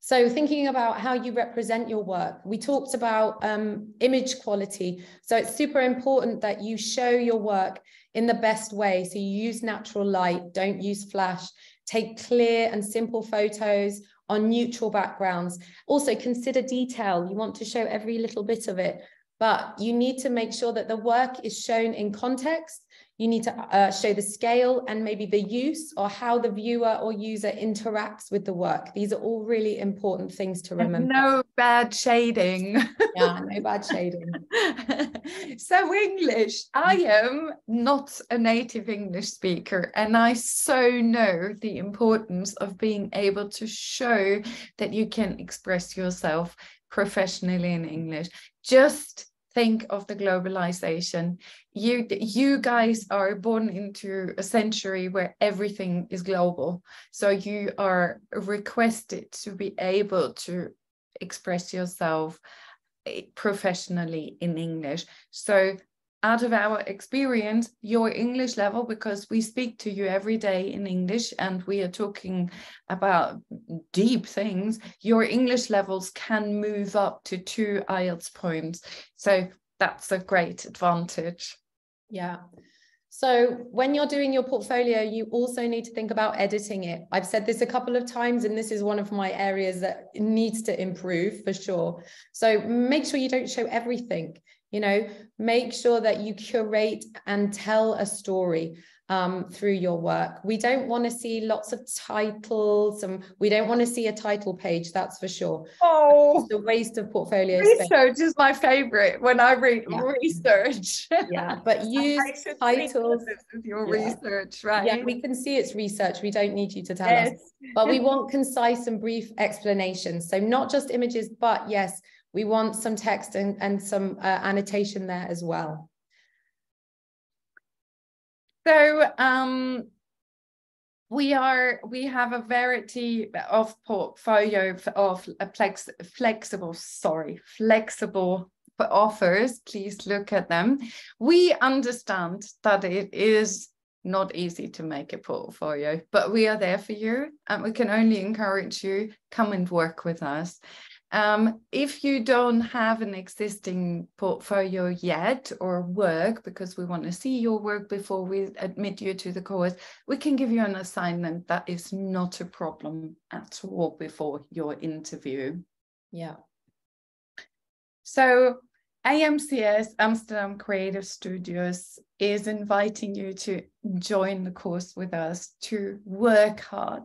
So thinking about how you represent your work, we talked about um, image quality. So it's super important that you show your work in the best way. So you use natural light, don't use flash, take clear and simple photos on neutral backgrounds. Also consider detail. You want to show every little bit of it, but you need to make sure that the work is shown in context you need to uh, show the scale and maybe the use or how the viewer or user interacts with the work. These are all really important things to remember. no bad shading. yeah, no bad shading. so English, I am not a native English speaker and I so know the importance of being able to show that you can express yourself professionally in English. Just think of the globalization. You you guys are born into a century where everything is global. So you are requested to be able to express yourself eh, professionally in english. So out of our experience your english level because we speak to you every day in english and we are talking about deep things your english levels can move up to two ielts points so that's a great advantage yeah so when you're doing your portfolio, you also need to think about editing it. I've said this a couple of times, and this is one of my areas that needs to improve for sure. So make sure you don't show everything you know make sure that you curate and tell a story um, through your work. We don't want to see lots of titles and we don't want to see a title page that's for sure. Oh. The waste of portfolio research space. is my favorite when i read yeah. research. Yeah but use titles. of your yeah. research right? yeah we can see it's research. We don't need you to tell yes. us but we want concise and brief explanations. So not just images but yes we want some text and, and some uh, annotation there as well. So um, we are we have a variety of portfolio of flex, flexible sorry flexible offers. Please look at them. We understand that it is not easy to make a portfolio but we are there for you and we can only encourage you come and work with us um, if you don't have an existing portfolio yet or work, because we want to see your work before we admit you to the course, we can give you an assignment that is not a problem at all before your interview. Yeah. So AMCS, Amsterdam Creative Studios, is inviting you to join the course with us to work hard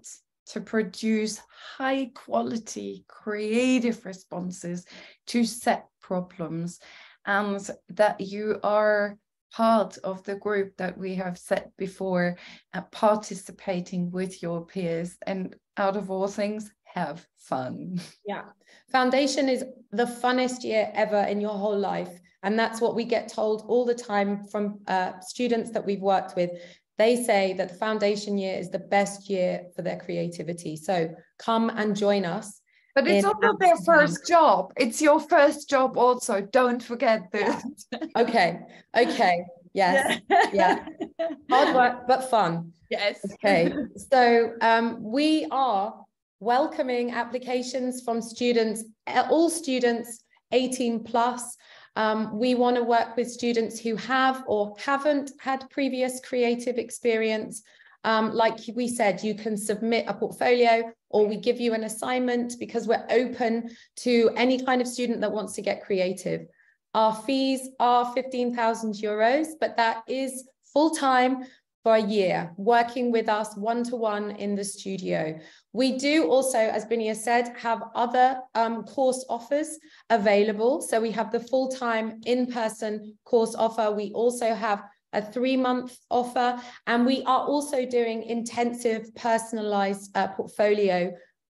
to produce high quality creative responses to set problems and that you are part of the group that we have set before uh, participating with your peers and out of all things have fun. Yeah. Foundation is the funnest year ever in your whole life and that's what we get told all the time from uh, students that we've worked with they say that the foundation year is the best year for their creativity. So come and join us. But it's also their first job. It's your first job also. Don't forget this. okay. Okay. Yes. Yeah. yeah. Hard work, but fun. Yes. Okay. So um, we are welcoming applications from students, all students 18 plus. Um, we want to work with students who have or haven't had previous creative experience. Um, like we said, you can submit a portfolio or we give you an assignment because we're open to any kind of student that wants to get creative. Our fees are 15,000 euros, but that is full time for a year, working with us one to one in the studio. We do also, as Binia said, have other um, course offers available. So we have the full time in person course offer. We also have a three month offer, and we are also doing intensive personalized uh, portfolio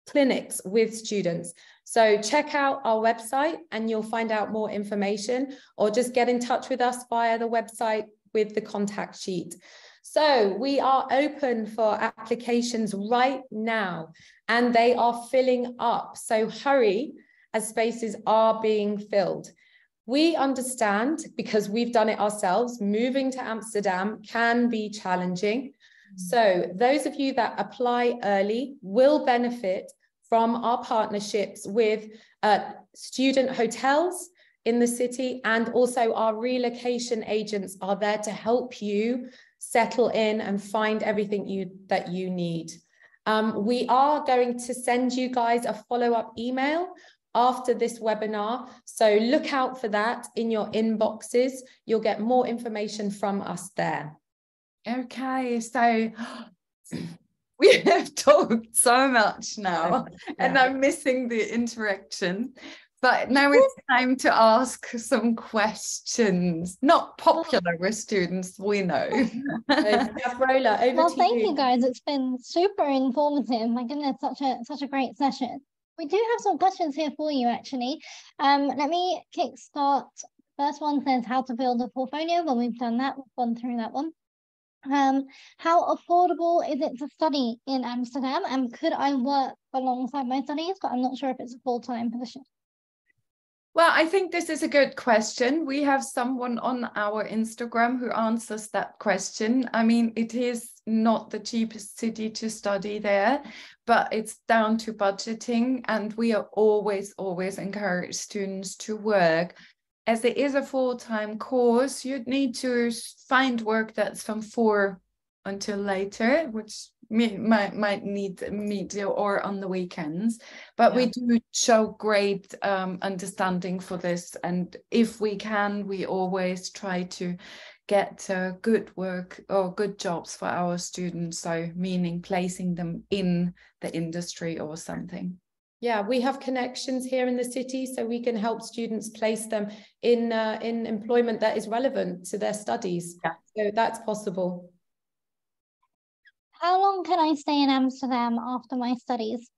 clinics with students. So check out our website and you'll find out more information or just get in touch with us via the website with the contact sheet. So we are open for applications right now and they are filling up. So hurry as spaces are being filled. We understand because we've done it ourselves, moving to Amsterdam can be challenging. So those of you that apply early will benefit from our partnerships with uh, student hotels in the city and also our relocation agents are there to help you settle in and find everything you that you need. Um, we are going to send you guys a follow-up email after this webinar. So look out for that in your inboxes. You'll get more information from us there. Okay, so we have talked so much now yeah. and I'm missing the interaction. But now it's time to ask some questions. Not popular with students, we know. Rola, over well, to thank you. you guys. It's been super informative. My goodness, such a such a great session. We do have some questions here for you, actually. Um, let me kickstart. First one says how to build a portfolio. Well, we've done that. We've gone through that one. Um, how affordable is it to study in Amsterdam? And could I work alongside my studies? But I'm not sure if it's a full-time position. Well, I think this is a good question. We have someone on our Instagram who answers that question. I mean, it is not the cheapest city to study there, but it's down to budgeting. And we are always, always encourage students to work. As it is a full-time course, you'd need to find work that's from four until later, which might might need media or on the weekends but yeah. we do show great um, understanding for this and if we can we always try to get uh, good work or good jobs for our students so meaning placing them in the industry or something yeah we have connections here in the city so we can help students place them in uh, in employment that is relevant to their studies yeah. so that's possible how long can I stay in Amsterdam after my studies?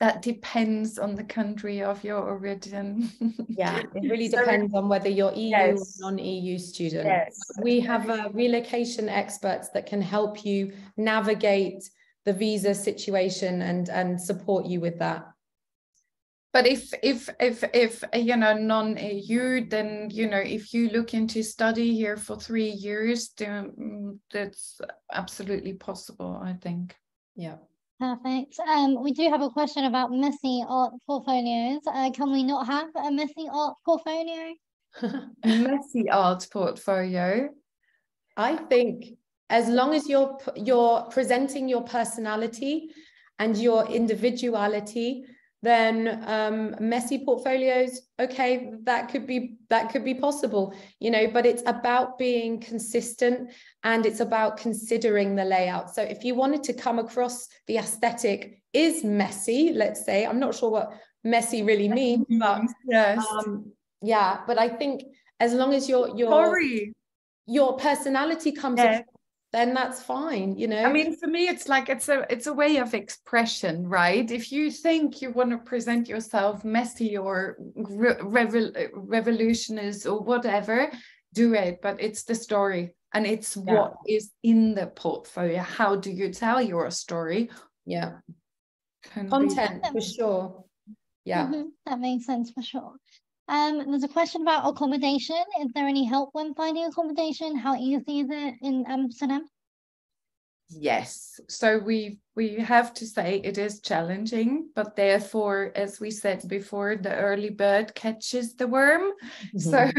That depends on the country of your origin. yeah, it really depends on whether you're EU yes. or non-EU student. Yes. We have uh, relocation experts that can help you navigate the visa situation and, and support you with that but if if if if you know non-eu then you know if you look into study here for three years then mm, that's absolutely possible i think. Yeah. Perfect. Um we do have a question about messy art portfolios. Uh, can we not have a messy art portfolio? Messy art portfolio? I think as long as you're you're presenting your personality and your individuality then um, messy portfolios okay that could be that could be possible you know but it's about being consistent and it's about considering the layout so if you wanted to come across the aesthetic is messy let's say i'm not sure what messy really means but yes. um, yeah but i think as long as your your Sorry. your personality comes yes then that's fine you know? i mean for me it's like it's a it's a way of expression right? If you think you want to present yourself messy or re- revolutionist or whatever do it but it's the story and it's yeah. what is in the portfolio. How do you tell your story? Yeah. Can content be... for sure. Yeah. Mm-hmm. that makes sense for sure um, there's a question about accommodation. Is there any help when finding accommodation? How easy is it in Amsterdam? Yes. So we we have to say it is challenging, but therefore, as we said before, the early bird catches the worm. Mm-hmm. So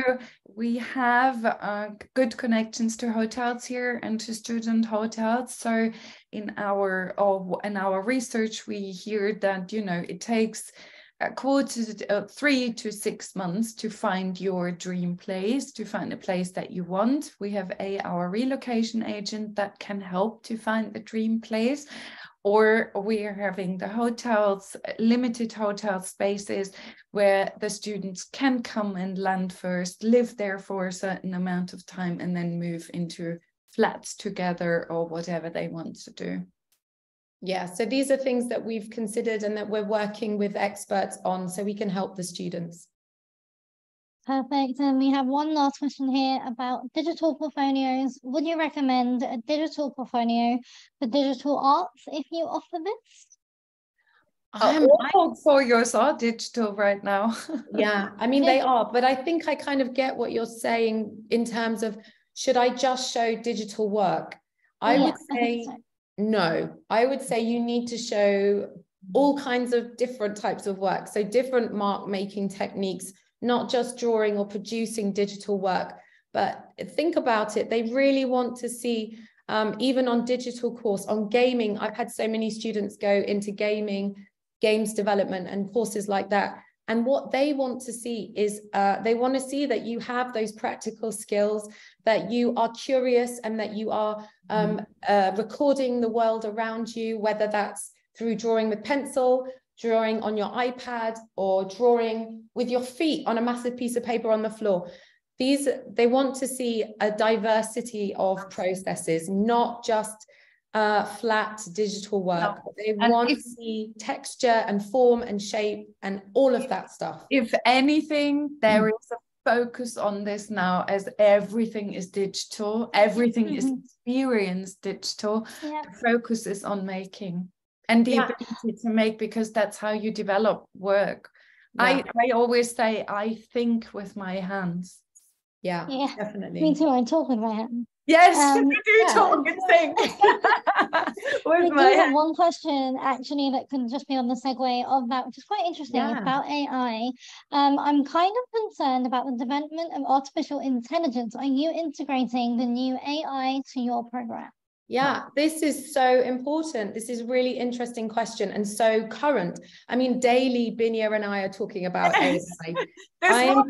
we have uh, good connections to hotels here and to student hotels. So in our or in our research, we hear that you know it takes a quarter uh, three to six months to find your dream place to find a place that you want. We have a our relocation agent that can help to find the dream place. Or we are having the hotels limited hotel spaces where the students can come and land first live there for a certain amount of time and then move into flats together or whatever they want to do yeah, so these are things that we've considered and that we're working with experts on so we can help the students. Perfect. And we have one last question here about digital portfolios. Would you recommend a digital portfolio for digital arts if you offer this? Um, all portfolios are digital right now. yeah, I mean, they are, but I think I kind of get what you're saying in terms of should I just show digital work? I yeah, would say I no, I would say you need to show all kinds of different types of work. So different mark making techniques, not just drawing or producing digital work, but think about it. They really want to see, um, even on digital course, on gaming. I've had so many students go into gaming, games development, and courses like that. And what they want to see is uh, they want to see that you have those practical skills, that you are curious, and that you are um, mm-hmm. uh, recording the world around you, whether that's through drawing with pencil, drawing on your iPad, or drawing with your feet on a massive piece of paper on the floor these they want to see a diversity of processes not just uh, flat digital work no. they and want if, to see texture and form and shape and all of that stuff if anything there mm. is a focus on this now as everything is digital everything mm-hmm. is experience digital yeah. the focus is on making and the yeah. ability to make because that's how you develop work yeah. I, I always say I think with my hands yeah, yeah, definitely. Me too. I talk with my hand. Yes, um, you do yeah. talk and think. with my have one question actually that can just be on the segue of that, which is quite interesting yeah. about AI. Um, I'm kind of concerned about the development of artificial intelligence. Are you integrating the new AI to your program? Yeah, this is so important. This is really interesting question and so current. I mean, daily Binia and I are talking about yes. AI. I am,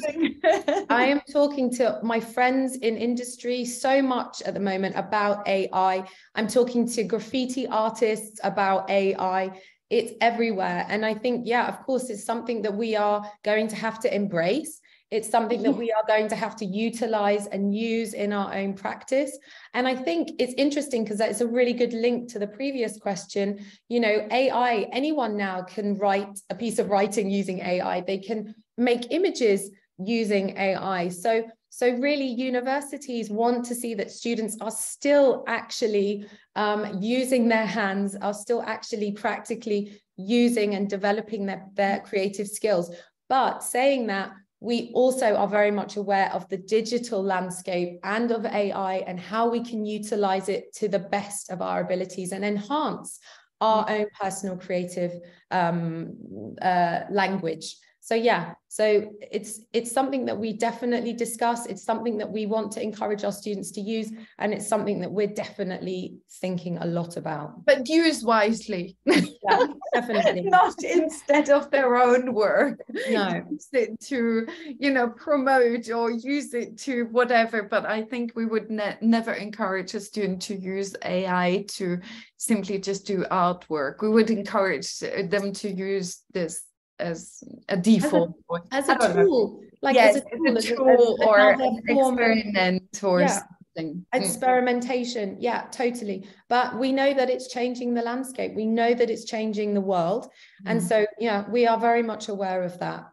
I am talking to my friends in industry so much at the moment about AI. I'm talking to graffiti artists about AI. It's everywhere. And I think, yeah, of course, it's something that we are going to have to embrace it's something that we are going to have to utilize and use in our own practice. And I think it's interesting because it's a really good link to the previous question. You know, AI, anyone now can write a piece of writing using AI, they can make images using AI. So, so really, universities want to see that students are still actually um, using their hands, are still actually practically using and developing their, their creative skills. But saying that, we also are very much aware of the digital landscape and of AI and how we can utilize it to the best of our abilities and enhance our own personal creative um, uh, language so yeah so it's it's something that we definitely discuss. It's something that we want to encourage our students to use and it's something that we're definitely thinking a lot about. But use wisely. Yeah, definitely. Not instead of their own work. No. Use it to you know promote or use it to whatever. But i think we would ne- never encourage a student to use ai to simply just do artwork. We would encourage them to use this as a default as a, as a tool know. like yes, as a tool, as a tool as, or experiment or yeah. something mm. experimentation yeah totally but we know that it's changing the landscape we know that it's changing the world mm. and so yeah we are very much aware of that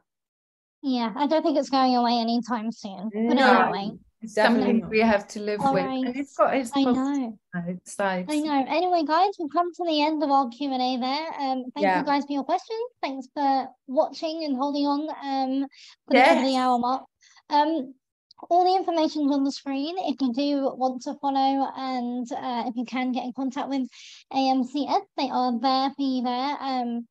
yeah i don't think it's going away anytime soon no. anyway it's something we have to live All with. Right. And it's got its I know. sides. I know. Anyway, guys, we've come to the end of our Q and A there. Um, thank yeah. you guys for your questions. Thanks for watching and holding on um for yes. the, the hour mark. Um, all the information is on the screen if you do want to follow and uh, if you can get in contact with AMCS, they are there for you there. Um,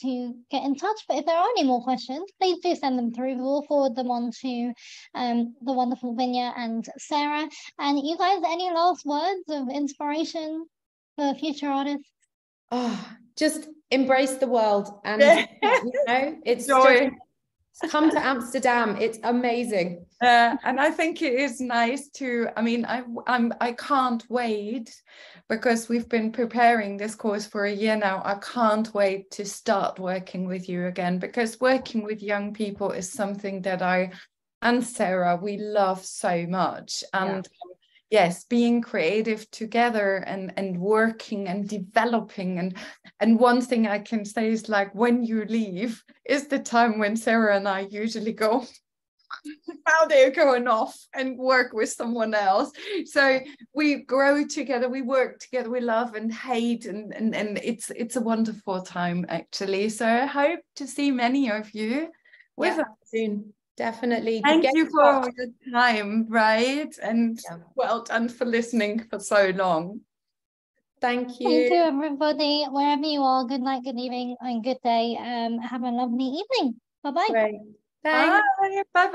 to get in touch. But if there are any more questions, please do send them through. We'll forward them on to um, the wonderful Binia and Sarah. And you guys, any last words of inspiration for future artists? Oh, just embrace the world and you know it's Joy. Come to Amsterdam. It's amazing. Uh, and I think it is nice to. I mean, I I'm I can't wait because we've been preparing this course for a year now. I can't wait to start working with you again because working with young people is something that I and Sarah we love so much. And yeah. Yes, being creative together and and working and developing and and one thing I can say is like when you leave is the time when Sarah and I usually go now they're going off and work with someone else. So we grow together, we work together, we love and hate, and and, and it's it's a wonderful time actually. So I hope to see many of you with yeah, us soon. Definitely. Thank you for your time, right? And yeah. well done for listening for so long. Thank you. Thank you, everybody. Wherever you are, good night, good evening, and good day. Um, have a lovely evening. Bye-bye. Bye. Bye. Bye.